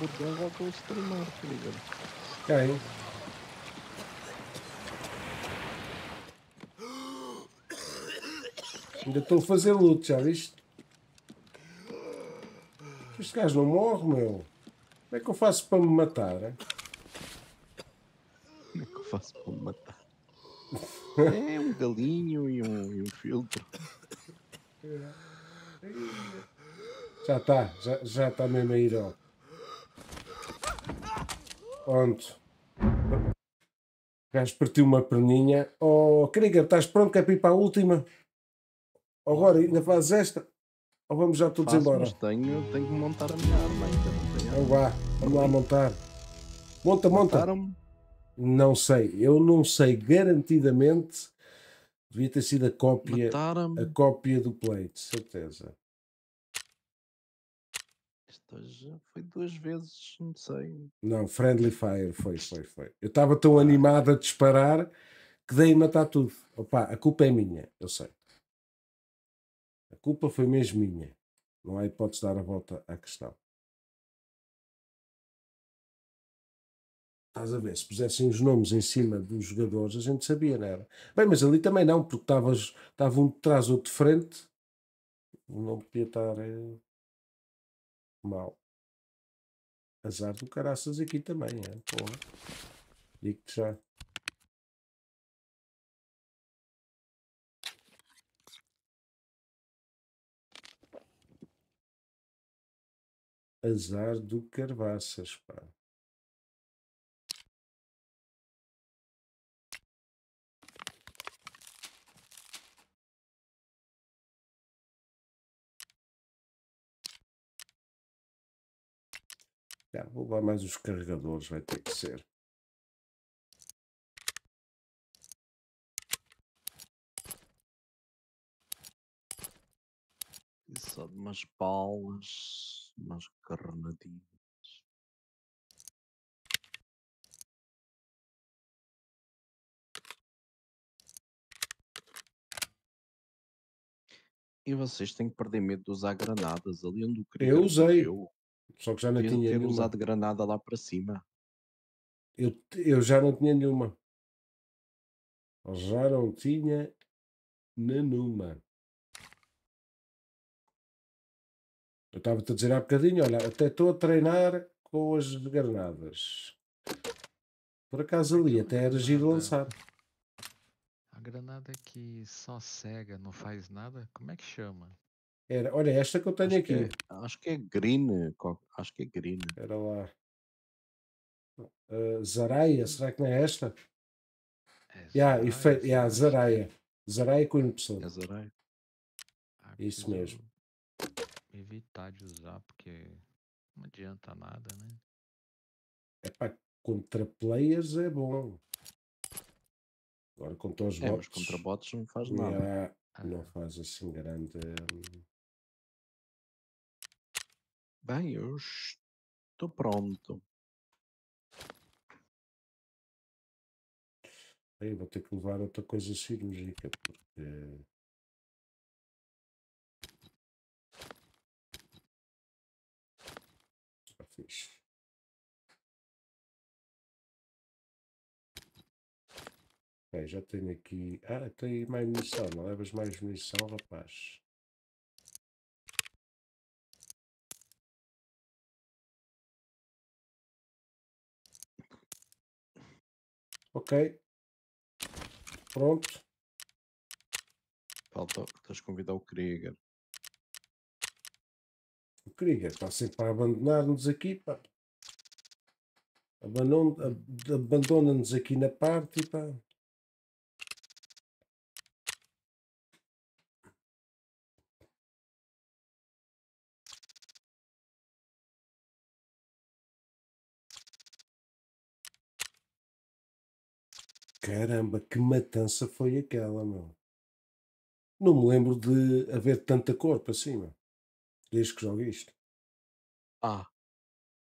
O voltou a se treinar, filho. Quem? Ainda estou a fazer luto, já viste? Este gajo não morre, meu. Como é que eu faço para me matar? hein? Como é que eu faço para me matar? É um galinho e um, e um filtro. Já está, já, já está mesmo a ir, ó. Pronto. O gajo partiu uma perninha. Oh, Krieger, estás pronto que é para ir para a última? Agora ainda fazes esta? Ou vamos já todos Faço, embora? mas tenho, tenho que montar a minha arma Então vá, vamos lá montar. Monta, monta. Não sei, eu não sei garantidamente. Devia ter sido a cópia, a cópia do plate, certeza. Hoje foi duas vezes, não sei. Não, Friendly Fire, foi, foi, foi. Eu estava tão animado a disparar que dei matar tudo. Opa, a culpa é minha, eu sei. A culpa foi mesmo minha. Não há hipótese de dar a volta à questão. Estás a ver? Se pusessem os nomes em cima dos jogadores, a gente sabia, não era? Bem, mas ali também não, porque estava um de trás, outro de frente. Não podia estar eh, mal. Azar do caraças aqui também, é? Porra. Digo-te já. Azar do Carvaças, pá. Já, vou levar mais os carregadores, vai ter que ser. Só de umas balas, umas granadinhas. E vocês têm que perder medo de usar granadas ali onde o Krieger usei. morreu. Só que já não Deviam tinha ter nenhuma. usado granada lá para cima. Eu, eu já não tinha nenhuma. Já não tinha nenhuma. Eu estava-te a dizer há bocadinho, olha, até estou a treinar com as granadas. Por acaso ali até era giro lançar. A granada que só cega, não faz nada, como é que chama? Era, olha, esta que eu tenho Acho que, aqui. é, acho que é green. Acho que é green. Era lá. Ah, Zaraia, será que não é esta? É Yeah, e Zaraya, fe... yeah, será? Zaraia. Zaraia com Y. É Zaraya. Ah, Isso mesmo. Evitar de usar, porque não adianta nada, né? Epá, contra players é bom. Agora contra os É, bots. mas contra bots não faz nada. yeah, Ah, não faz assim grande. hum, Bem, eu estou pronto. Aí vou ter que levar outra coisa cirúrgica porque. Já. Ok, já tenho aqui. Ah, tem mais munição. Não levas mais munição, rapaz? Ok. Pronto. Falta, tens de convidar o Krieger. O Krieger está sempre a abandonar-nos aqui, pá. Abandona-nos aqui na parte, pá. Caramba, que matança foi aquela, meu. Não me lembro de haver tanta cor para cima. Desde que jogo isto. Ah,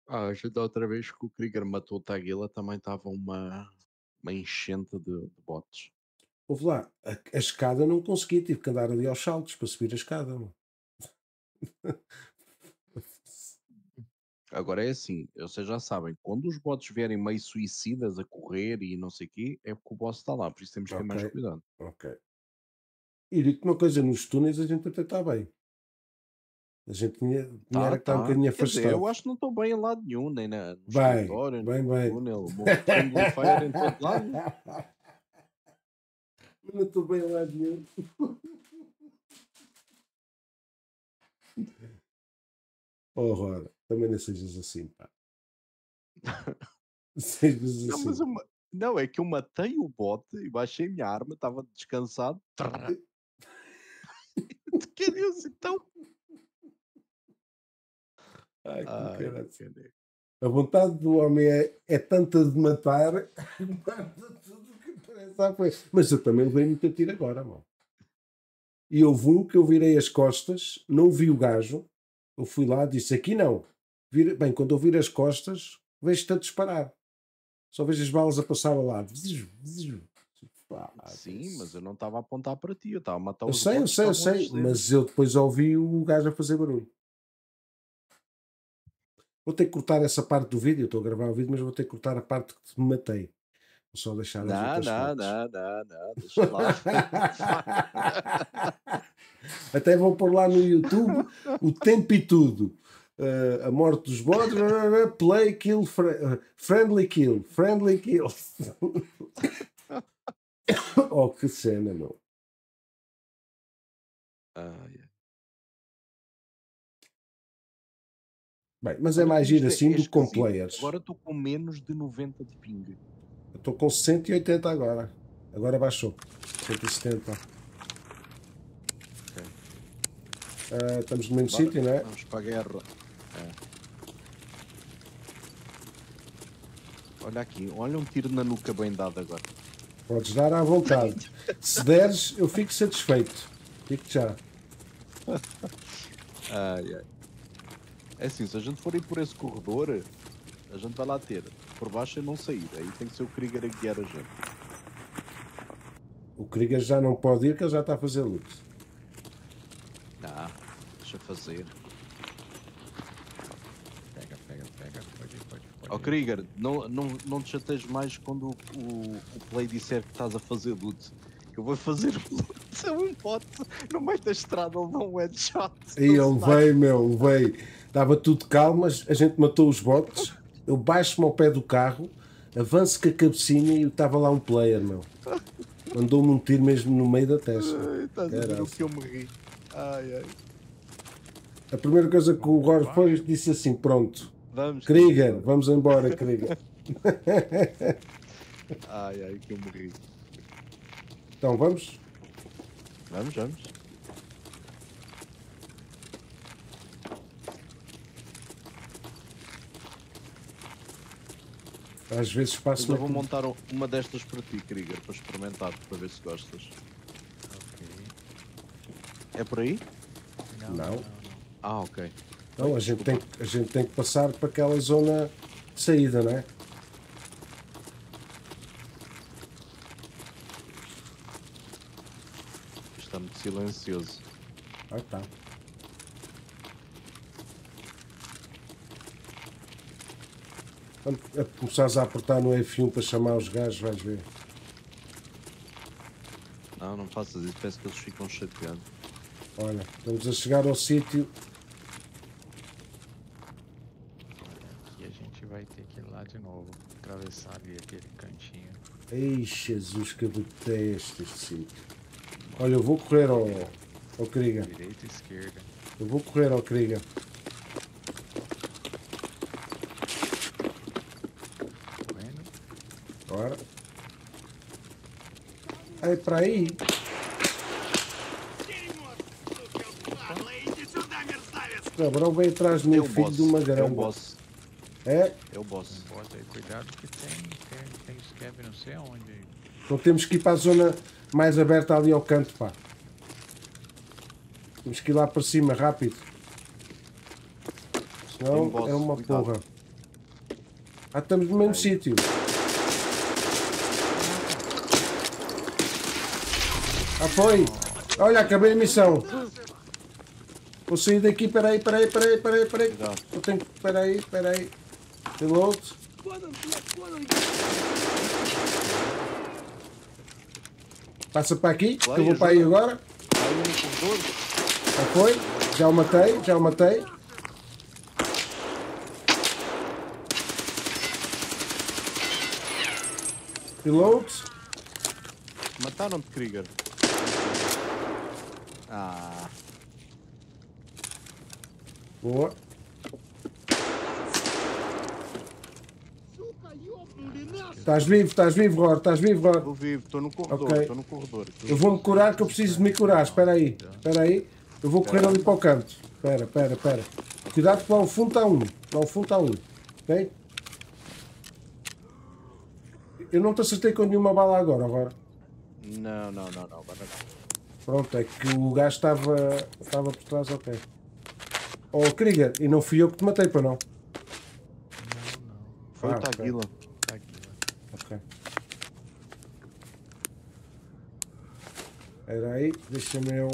ah, a gente da outra vez que o Krieger matou o Taguila também estava uma, uma enchente de, de bots. Houve lá, a, a escada não consegui, tive que andar ali aos saltos para subir a escada. Agora é assim, vocês já sabem, quando os bots vierem meio suicidas a correr e não sei o quê, é porque o boss está lá, por isso temos que ter mais cuidado. Ok. E digo uma coisa, nos túneis a gente até está bem. A gente tinha, tinha Tá, era que estar um tá. bocadinho dizer, afastado. eu acho que não estou bem em lado nenhum, nem na, no Bem, escritório, bem, nem bem. no túnel, fire em todo lado. Não estou bem lá nenhum. Oh, Rora, também não sejas assim, pá. Sejas Não, assim. eu ma- não, é que eu matei o bote e baixei a minha arma, estava descansado. Que isso então? Ai, que Ai, caralho. caralho. A vontade do homem é, é tanta de matar, mata tudo o que parece à frente. Mas eu também levei muito a tiro agora, mano. E houve um que eu virei as costas, não vi o gajo, eu fui lá, disse aqui não. Vira- bem, quando eu viro as costas, vejo-te a disparar. Só vejo as balas a passar ao lado. Sim, mas eu não estava a apontar para ti, eu estava a matar Eu os sei, eu sei, eu sei, mas eu depois ouvi o gajo a fazer barulho. Vou ter que cortar essa parte do vídeo, eu estou a gravar o vídeo, mas vou ter que cortar a parte que te matei. Vou só deixar as Não, outras não, não, não, não, deixa lá. Até vou pôr lá no YouTube o tempo e tudo. Eh, a morte dos bots, play, kill, fri- eh, friendly kill, friendly kill. oh, que cena, meu. Ai, ai. Bem, mas é mais isto giro assim do que com players. Agora estou com menos de 90 de ping. Estou com 180 agora. Agora baixou. 170. Ah, estamos no mesmo Bora, sítio, não é? Vamos para a guerra. É. Olha aqui, olha um tiro na nuca bem dado agora. Podes dar à vontade. Se deres, eu fico satisfeito. Fico já. Ai, ai. É assim, se a gente for ir por esse corredor, a gente vai lá ter. Por baixo é não sair. Aí tem que ser o Krieger a guiar a gente. O Krieger já não pode ir, que ele já está a fazer luz. Ah, deixa fazer. Pega, pega, pega. Pode ir, pode ir, pode Ó ir. Krieger, não, não, não te chateis mais quando o, o, o Play disser que estás a fazer loot. Eu vou fazer loot. É um bote no meio da estrada, ele dá um headshot. E ele veio, meu, veio. Estava tudo calmo, mas a gente matou os botes. Eu baixo-me ao pé do carro, avanço com a cabecinha e estava lá um player, meu. Mandou-me um tiro mesmo no meio da testa. Ai, Estás a ver o que eu me ri. Ai, ai. A primeira coisa que o Gore foi disse assim: pronto, Vamos. Krieger, vamos embora, Krieger. Ai, ai, que eu me ri. Então vamos? Vamos, vamos. Às vezes Mas passo eu vou montar um- uma destas para ti, Krieger, para experimentar, para ver se gostas. Ok. É por aí? Não, Não. não, não. Ah, ok. Não, a gente, tem, que- a gente tem que passar para aquela zona de saída, não é? Está muito silencioso. Ah, tá. Quando começares a apertar no F1 para chamar os gajos, vais ver. Não, não faças isso, parece que eles ficam chateados. Olha, estamos a chegar ao sítio. E a gente vai ter que ir lá de novo. Atravessar ali aquele cantinho. Ei, Jesus, que eu detesto este sítio. Olha, eu vou correr ao, ao Krieger. Direita e esquerda. Eu vou correr ao Krieger. Correndo. Agora. Aí, para aí. Cabrão veio atrás de mim, É o filho boss. de uma É o grande. boss. É, É o boss. Bota aí, cuidado que tem, tem, tem scab não sei aonde aí. Então temos que ir para a zona mais aberta ali ao canto, pá. Temos que ir lá para cima, rápido. Senão boss, é uma cuidado. porra. Ah, estamos no mesmo sítio. Ah, foi. Olha, acabei a missão. Vou sair daqui, peraí, peraí, peraí, peraí, peraí. Eu tenho que. Peraí, peraí. Reload. Passa para aqui, que eu vou para aí agora. Já foi. Já o matei, já o matei. Reload. Mataram-te, Krieger. Ah, Boa. Estás vivo, estás vivo, Ror, estás vivo, Ror. estou vivo, estou no corredor, estou no corredor. Eu vou-me curar que eu preciso de me curar. Espera aí, espera aí. Eu vou correr ali para o canto. Espera, espera, espera. Cuidado que lá ao fundo está um. Lá ao fundo está um. Ok? Eu não te acertei com nenhuma bala agora, agora. Não, não, não, não, agora não. Pronto, é que o gajo estava, estava por trás, ok. Oh, Krieger, e não fui eu que te matei, para não? Não, não. Foi Ah, o Taguila. Tá aqui, ó. Ok. Era aí, deixa-me eu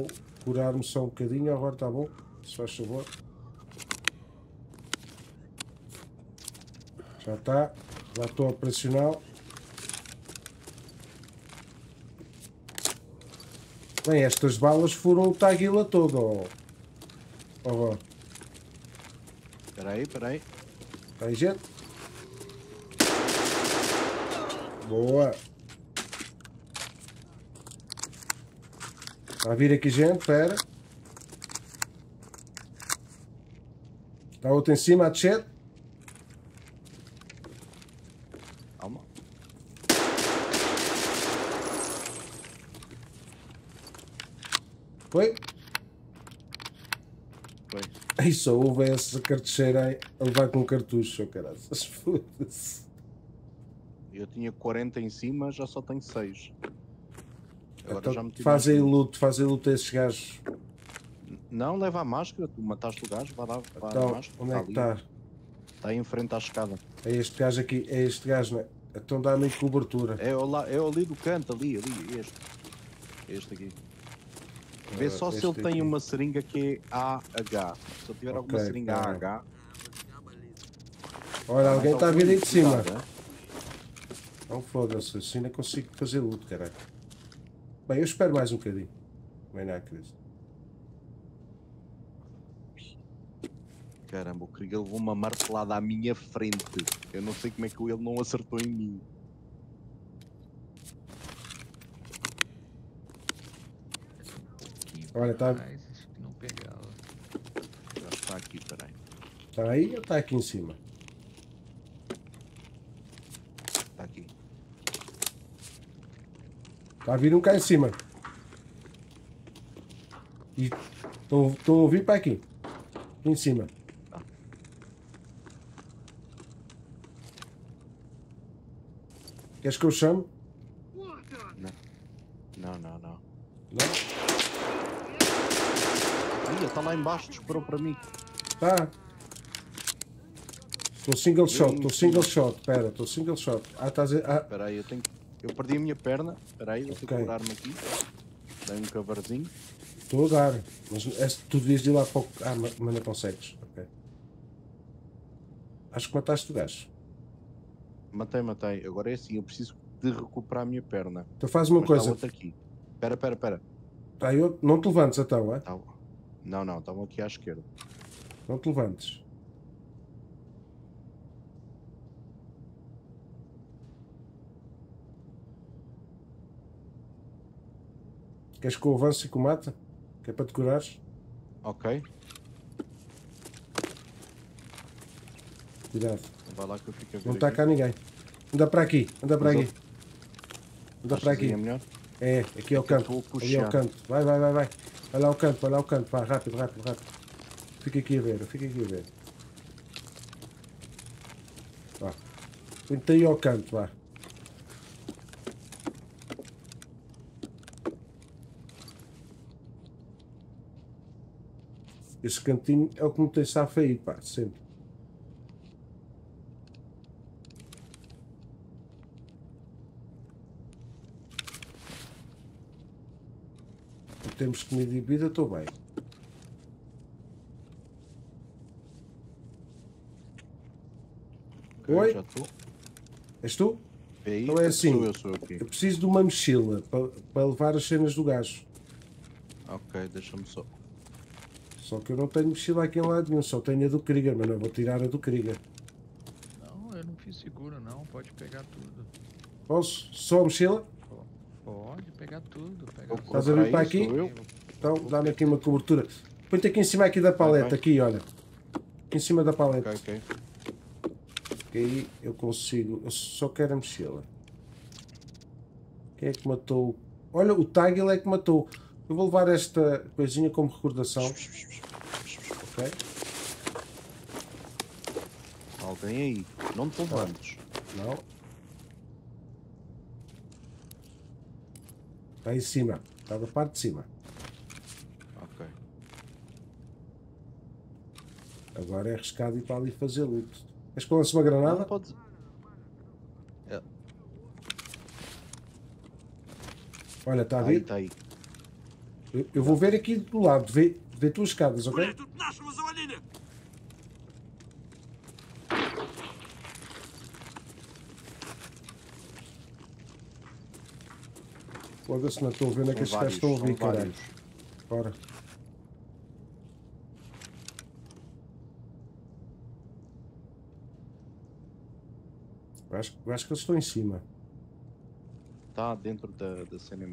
curar-me só um bocadinho, agora está bom? Se faz favor. Já está, já estou operacional. Bem, estas balas foram o Taguila todo, ó. Ó. Espera aí, espera aí. Tem gente? Boa. Está a vir aqui gente, espera. Está outro em cima a descer. Calma. Foi? Foi. Aí só houve essa cartucheira aí a levar com cartucho, oh, caralho. Foda-se. Eu tinha 40 em cima, já só tenho 6. Então, já meti faz mais aí um. luto, faz aí luto a esses gajos. Não, leva a máscara, tu mataste o gajo, vai lá, vai a Então, máscara. onde é que ali. está? Está aí em frente à escada. É este gajo aqui, é este gajo, não é? Então dá-me cobertura. É, lá, é ali do canto, ali, ali, este. Este aqui. Vê Ah, só se ele tem aqui. uma seringa que é AH. Se ele tiver alguma Ok, seringa tá. AH. Olha, alguém está a vir aí de cima. Né? Não foda-se, assim não consigo fazer luto, caralho. Bem, eu espero mais um bocadinho. Bem, não acredito. Caramba, o Krieger levou uma martelada à minha frente. Eu não sei como é que ele não acertou em mim. Que Olha, tá- não pegava. Já está aqui, peraí. Está aí ou está aqui em cima? Está aqui. Está a vir um cá em cima. E estão estão a ouvir para aqui. Aqui em cima. Queres que eu chame? Não, não, não. Não? Olha, está lá embaixo, disparou para mim. Tá. Estou single shot, estou single shot. Espera, estou single shot. Ah, estás a... ah, Espera aí, eu tenho. Eu perdi a minha perna. Espera aí, deixa Ok. eu curar-me aqui. Dei um cavarzinho. Estou a dar. Mas esse- tu devias ir lá para o... Ah, mas mas não consegues. Ok. Acho que mataste o gajo. Matei, matei. Agora é assim, eu preciso de recuperar a minha perna. Então faz uma Mas está coisa. outra aqui. Espera, espera, espera. Tá, eu... Não te levantes então, é? Tá- Não, não, estavam aqui à esquerda. Não te levantes. Queres que eu avance e que o mata? Que é para te curares? Ok, Cuidado. vai lá que eu fico a ver. Não está aqui. cá ninguém. Anda para aqui. Anda para Mas aqui. Anda para aqui. É melhor? É, aqui ao que eu canto. estou a Ali ao puxar. canto. Vai, vai, vai, vai. Vai lá ao canto, vai lá ao canto. Vai, rápido, rápido, rápido. Fica aqui a ver, fica aqui a ver. Vá. Põe-te aí ao canto, vá. Esse cantinho é o que me tem safa aí, pá, sempre. Em termos de comida e bebida, estou bem. Ok, Oi? Já estou. És tu? É? Então é assim. Sou eu, sou eu. Eu preciso de uma mochila para, para levar as cenas do gajo. Ok, deixa-me só. Só que eu não tenho mochila aqui em lado nenhum, só tenho a do Krieger, mas não vou tirar a do Krieger. Não, eu não fiz seguro não, pode pegar tudo. Posso? Só a mochila? Pode pegar tudo. Pega. Estás a vir para aqui? Então dá-me aqui uma cobertura. Põe-te aqui em cima aqui da paleta, vai. aqui, olha. Aqui em cima da paleta. Ok, ok. Que aí eu consigo. Eu só quero a mochila. Quem é que matou? Olha, o Tagel é que matou. Eu vou levar esta coisinha como recordação. Ok? Alguém aí. Não te levantes. Não. Está em cima. Está da parte de cima. Ok. Agora é arriscado ir para ali fazer luto. Queres que eu lance uma granada? Não pode. Olha, está a ver? está aí. Eu, eu vou ver aqui do lado. Vê, vê tuas escadas, ok? Foda-se, não estou a ver onde é que estes gajos estão a vários, vir, são caralho. Bora. Eu acho, eu acho que eles estão em cima. Está dentro da, da cena em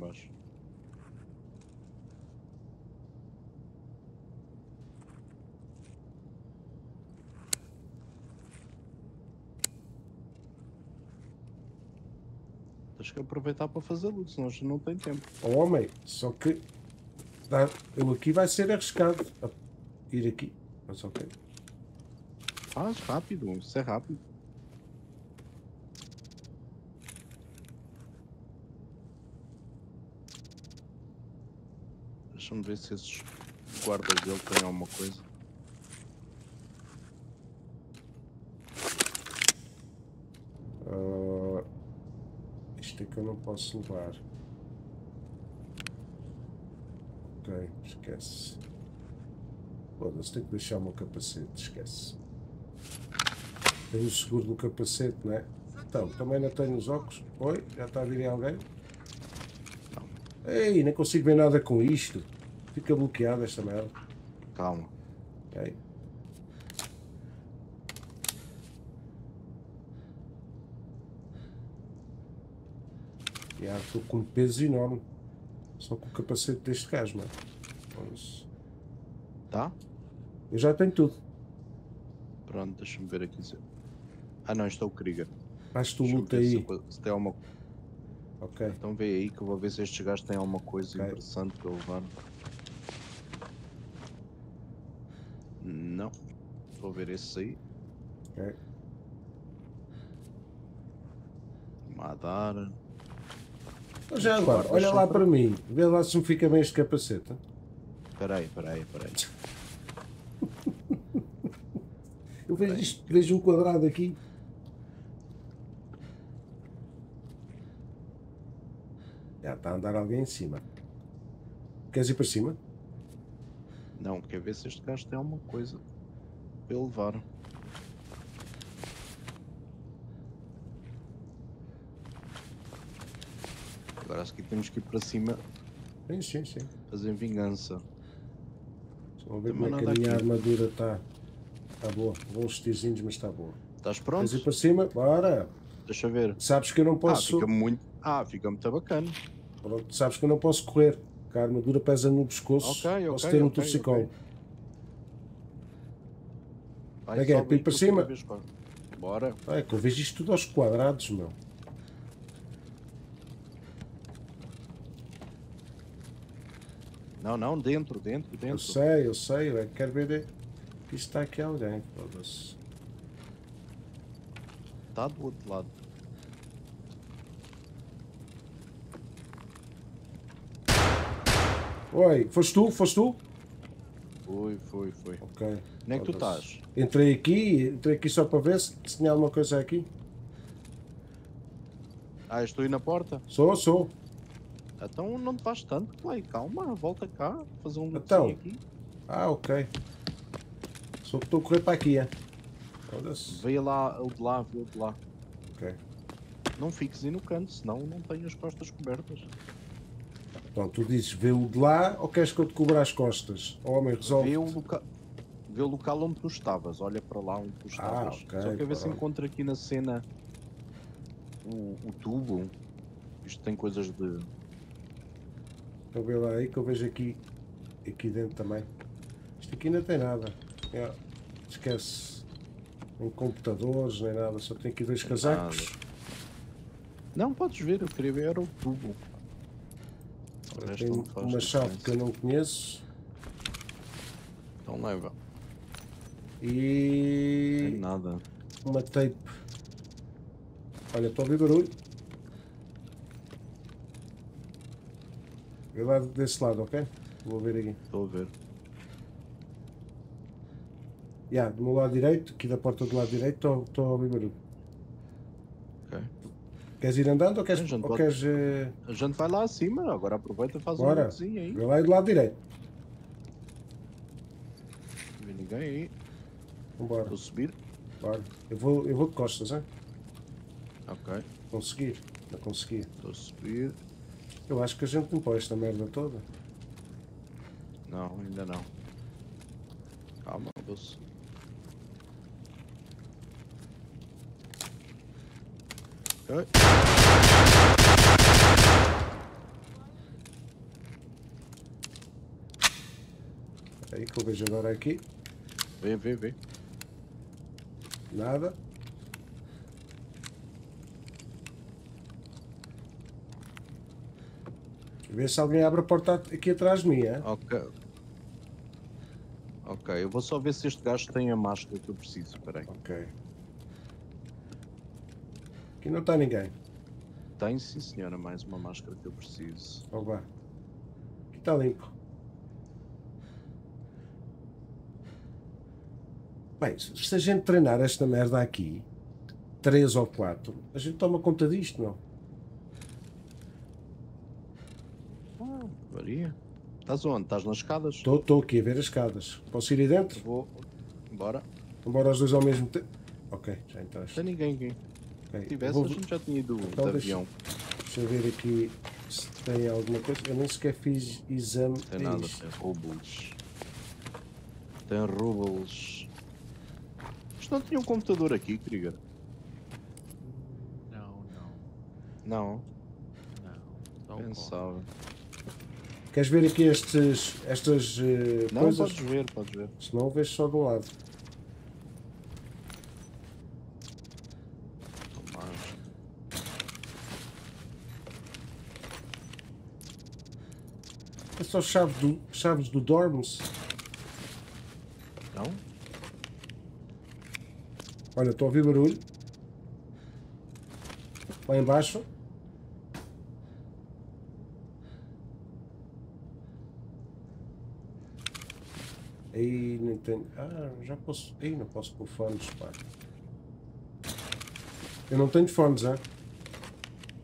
Tens que aproveitar para fazer luto, senão não tem tempo. Ó homem, só que eu aqui vai ser arriscado a ir aqui. Mas ok. Faz rápido, isso é rápido. Deixa-me ver se esses guardas dele têm alguma coisa. Ah, é que eu não posso levar. Ok, esquece. Foda-se, tenho que deixar o meu capacete, esquece. Tenho o seguro do capacete, não é? Então, também não tenho os óculos. Oi, já está a vir alguém? Ei, nem consigo ver nada com isto. Fica bloqueado esta merda. Calma. Ok. Estou com um peso enorme. Só com o capacete deste gajo, mano. Mas Tá? Eu já tenho tudo. Pronto, deixa-me ver aqui. Se... Ah não, isto é o Krieger. Faz tu luta se, aí. eu- se tem alguma Ok. Então vê aí que eu vou ver se estes gajos têm alguma coisa Ok. interessante para levar. Não. Vou ver esse aí. Ok. Madara. Já Estes agora, olha lá para- mim. Vê lá se me fica bem este capacete. Peraí, peraí, peraí. Eu vejo, isto, vejo um quadrado aqui. Já está a andar alguém em cima. Queres ir para cima? Não, quer ver se este gajo tem alguma coisa para levar. Agora acho que temos que ir para cima Sim, sim, sim. fazer vingança. Vamos ver Também como é que a minha aqui. armadura está. Está boa. Vão uns tirozinhos, mas está boa. Estás Queres ir pronto? para cima? Bora! Deixa eu ver. Sabes que eu não Ah, posso. fica muito. Ah, fica muito bacana. Pronto, sabes que eu não posso correr. porque A armadura pesa no pescoço. Ok, posso ok, ter um ok, torcicolo. ok. Vai, Como é que é? Para ir para que cima? Bora. É que eu vejo isto tudo aos quadrados, meu. Não, não, dentro, dentro, Eu dentro. sei, eu sei. Eu é que quero ver que está aqui alguém. Foda-se. Está do outro lado. Oi, foste tu? Foste tu? Foi, foi, foi. Ok. Onde é que tu estás? Entrei aqui, entrei aqui só para ver se, se tinha alguma coisa aqui. Ah, estou aí na porta? Sou, sou. Então não te vais tanto, pai. Calma, volta cá. Fazer um Então. aqui. Ah, ok. Sou que estou a correr para aqui, é? Veio lá, o de lá, vê o de lá. Ok. Não fiques aí no canto, senão não tenho as costas cobertas. Então, tu dizes, vê o de lá ou queres que eu te cubra as costas? Homem, resolve. Vê o, loca... Vê o local onde tu estavas. Olha para lá onde tu estavas. Ah, ok, Só quer ver se encontro aqui na cena o, o tubo. Isto tem coisas de. Então vê lá aí que eu vejo aqui, aqui dentro também. Isto aqui não tem nada. É, esquece. Nem computadores, nem nada. Só tem aqui dois Tem casacos. Não, podes ver, eu queria ver era o tubo. Tem uma chave que eu não conheço. Então leva. Tem E nada. uma tape. Olha, estou a ouvir barulho. Vê lá desse lado, ok? Vou ver aqui. Estou a ver. Já, do meu lado direito, aqui da porta do lado direito, estou- a ouvir barulho. Ok. Queres ir andando ou queres. A gente Ou pode- queres eh, A gente vai lá acima, agora aproveita e faz um Bora. lutezinho aí. vê lá do lado direito. Não vê ninguém aí. Vambora, Estou a subir. bora. Eu vou, eu vou de costas, hein? Ok. Conseguir. Não conseguir. Estou a subir. Eu acho que a gente limpou esta merda toda. Não, ainda não. Calma, su- Ok. Aí que eu vejo agora aqui. Vê, vê, vê. Nada. Vê se alguém abre a porta aqui atrás de mim, é? Ok. Ok, eu vou só ver se este gajo tem a máscara que eu preciso, espera aí. Ok. Aqui não está ninguém. Tem sim senhora, mais uma máscara que eu preciso. Oba. Aqui está limpo. Bem, se a gente treinar esta merda aqui, três ou quatro, a gente toma conta disto, não? Estás onde? Estás nas escadas? Estou aqui a ver as escadas. Posso ir aí dentro? Vou. Bora. Embora os dois ao mesmo tempo. Ok, já Não entraste. tem ninguém aqui. Ok, Se tivesse, vou- a gente já tinha ido Então de deixa- avião. Deixa eu ver aqui se tem alguma coisa. Eu nem sequer fiz exame. Não tem nada, tem rubles. Tem rubles. Isto não tinha um computador aqui, Krieger? Não, não, Não, não. Pensava. Queres ver aqui estes, estas eh, Não, coisas? podes ver, podes ver. Se não, vejo só um lado. É só chave do, chaves do Dorms. Não? Olha, estou a ouvir barulho. Lá embaixo. Aí não tenho. Ah, já posso. Aí não posso pôr fones, pá. Eu não tenho fones, hein?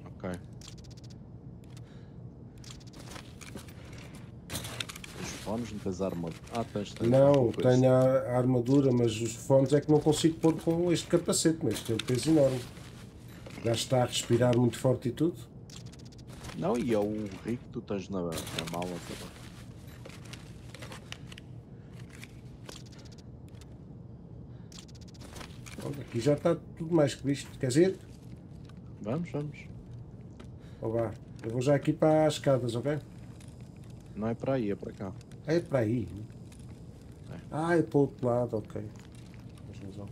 Ok. Os fones não tens arma. Ah, tens, tens. Não, tenho a, a armadura, mas os fones é que não consigo pôr com este capacete, mas tem um peso enorme. Já está a respirar muito forte e tudo. Não, e é o rico que tu tens na, na mala também. Olha, aqui já está tudo mais que visto. Quer dizer, Vamos, vamos. vá, eu vou já aqui para as escadas, ok? Não é para aí, é para cá. Ah, é para aí. É. Ah, é para o outro lado, ok. Tens razão.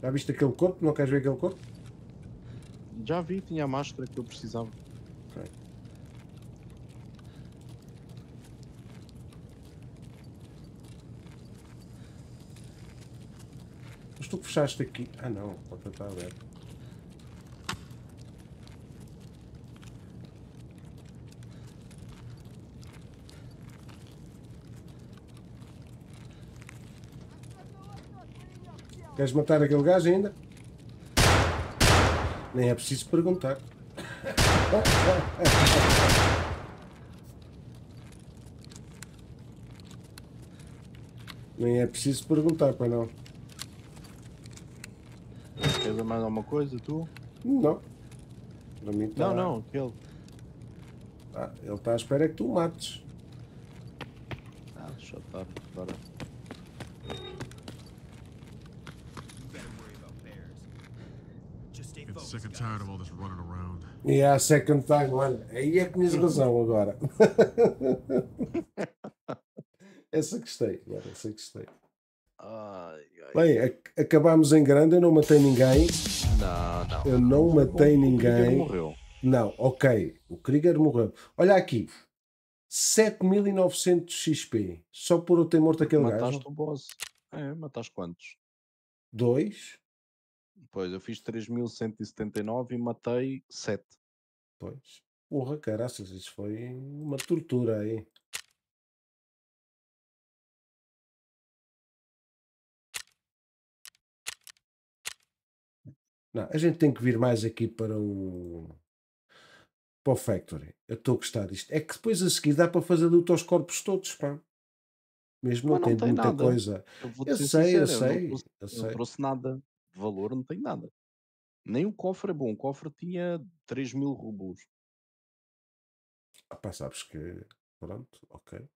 Já viste aquele corpo? Não queres ver aquele corpo? Já vi, tinha a máscara que eu precisava. Ok. Mas tu fechaste aqui. Ah não, a porta está aberta. Queres matar aquele gajo ainda? Nem é preciso perguntar. Nem é preciso perguntar, para não. Mais alguma coisa, tu? Não. Para mim está. Não, não, aquele. Ah, ele está à espera que tu o mates. Ah, deixa eu estar. Bora. Getting sick and tired of all this running around. E a second time, olha, aí é que tens razão agora. essa gostei, agora, essa gostei. Ai, ai. Bem, ac- acabámos em grande, eu não matei ninguém. Não, não. Eu não matei O Krieger ninguém. morreu. Não, ok. O Krieger morreu. Olha aqui. 7900 XP. Só por eu ter morto aquele Mataste gajo. o boss. É, mataste quantos? Dois. Pois, eu fiz 3179 e matei 7. Pois. Porra, caraças, isso foi uma tortura aí. Não, a gente tem que vir mais aqui para o para o Factory. Eu estou a gostar disto. É que depois a seguir dá para fazer luta aos corpos todos, pá. Mesmo não, não tem muita nada. coisa. Eu, Eu sei, eu sincero, sei, Não trouxe, eu não sei. trouxe nada de valor, não tem nada. Nem o cofre é bom. O cofre tinha 3 mil rublos. Ah, pá, sabes que. Pronto, ok.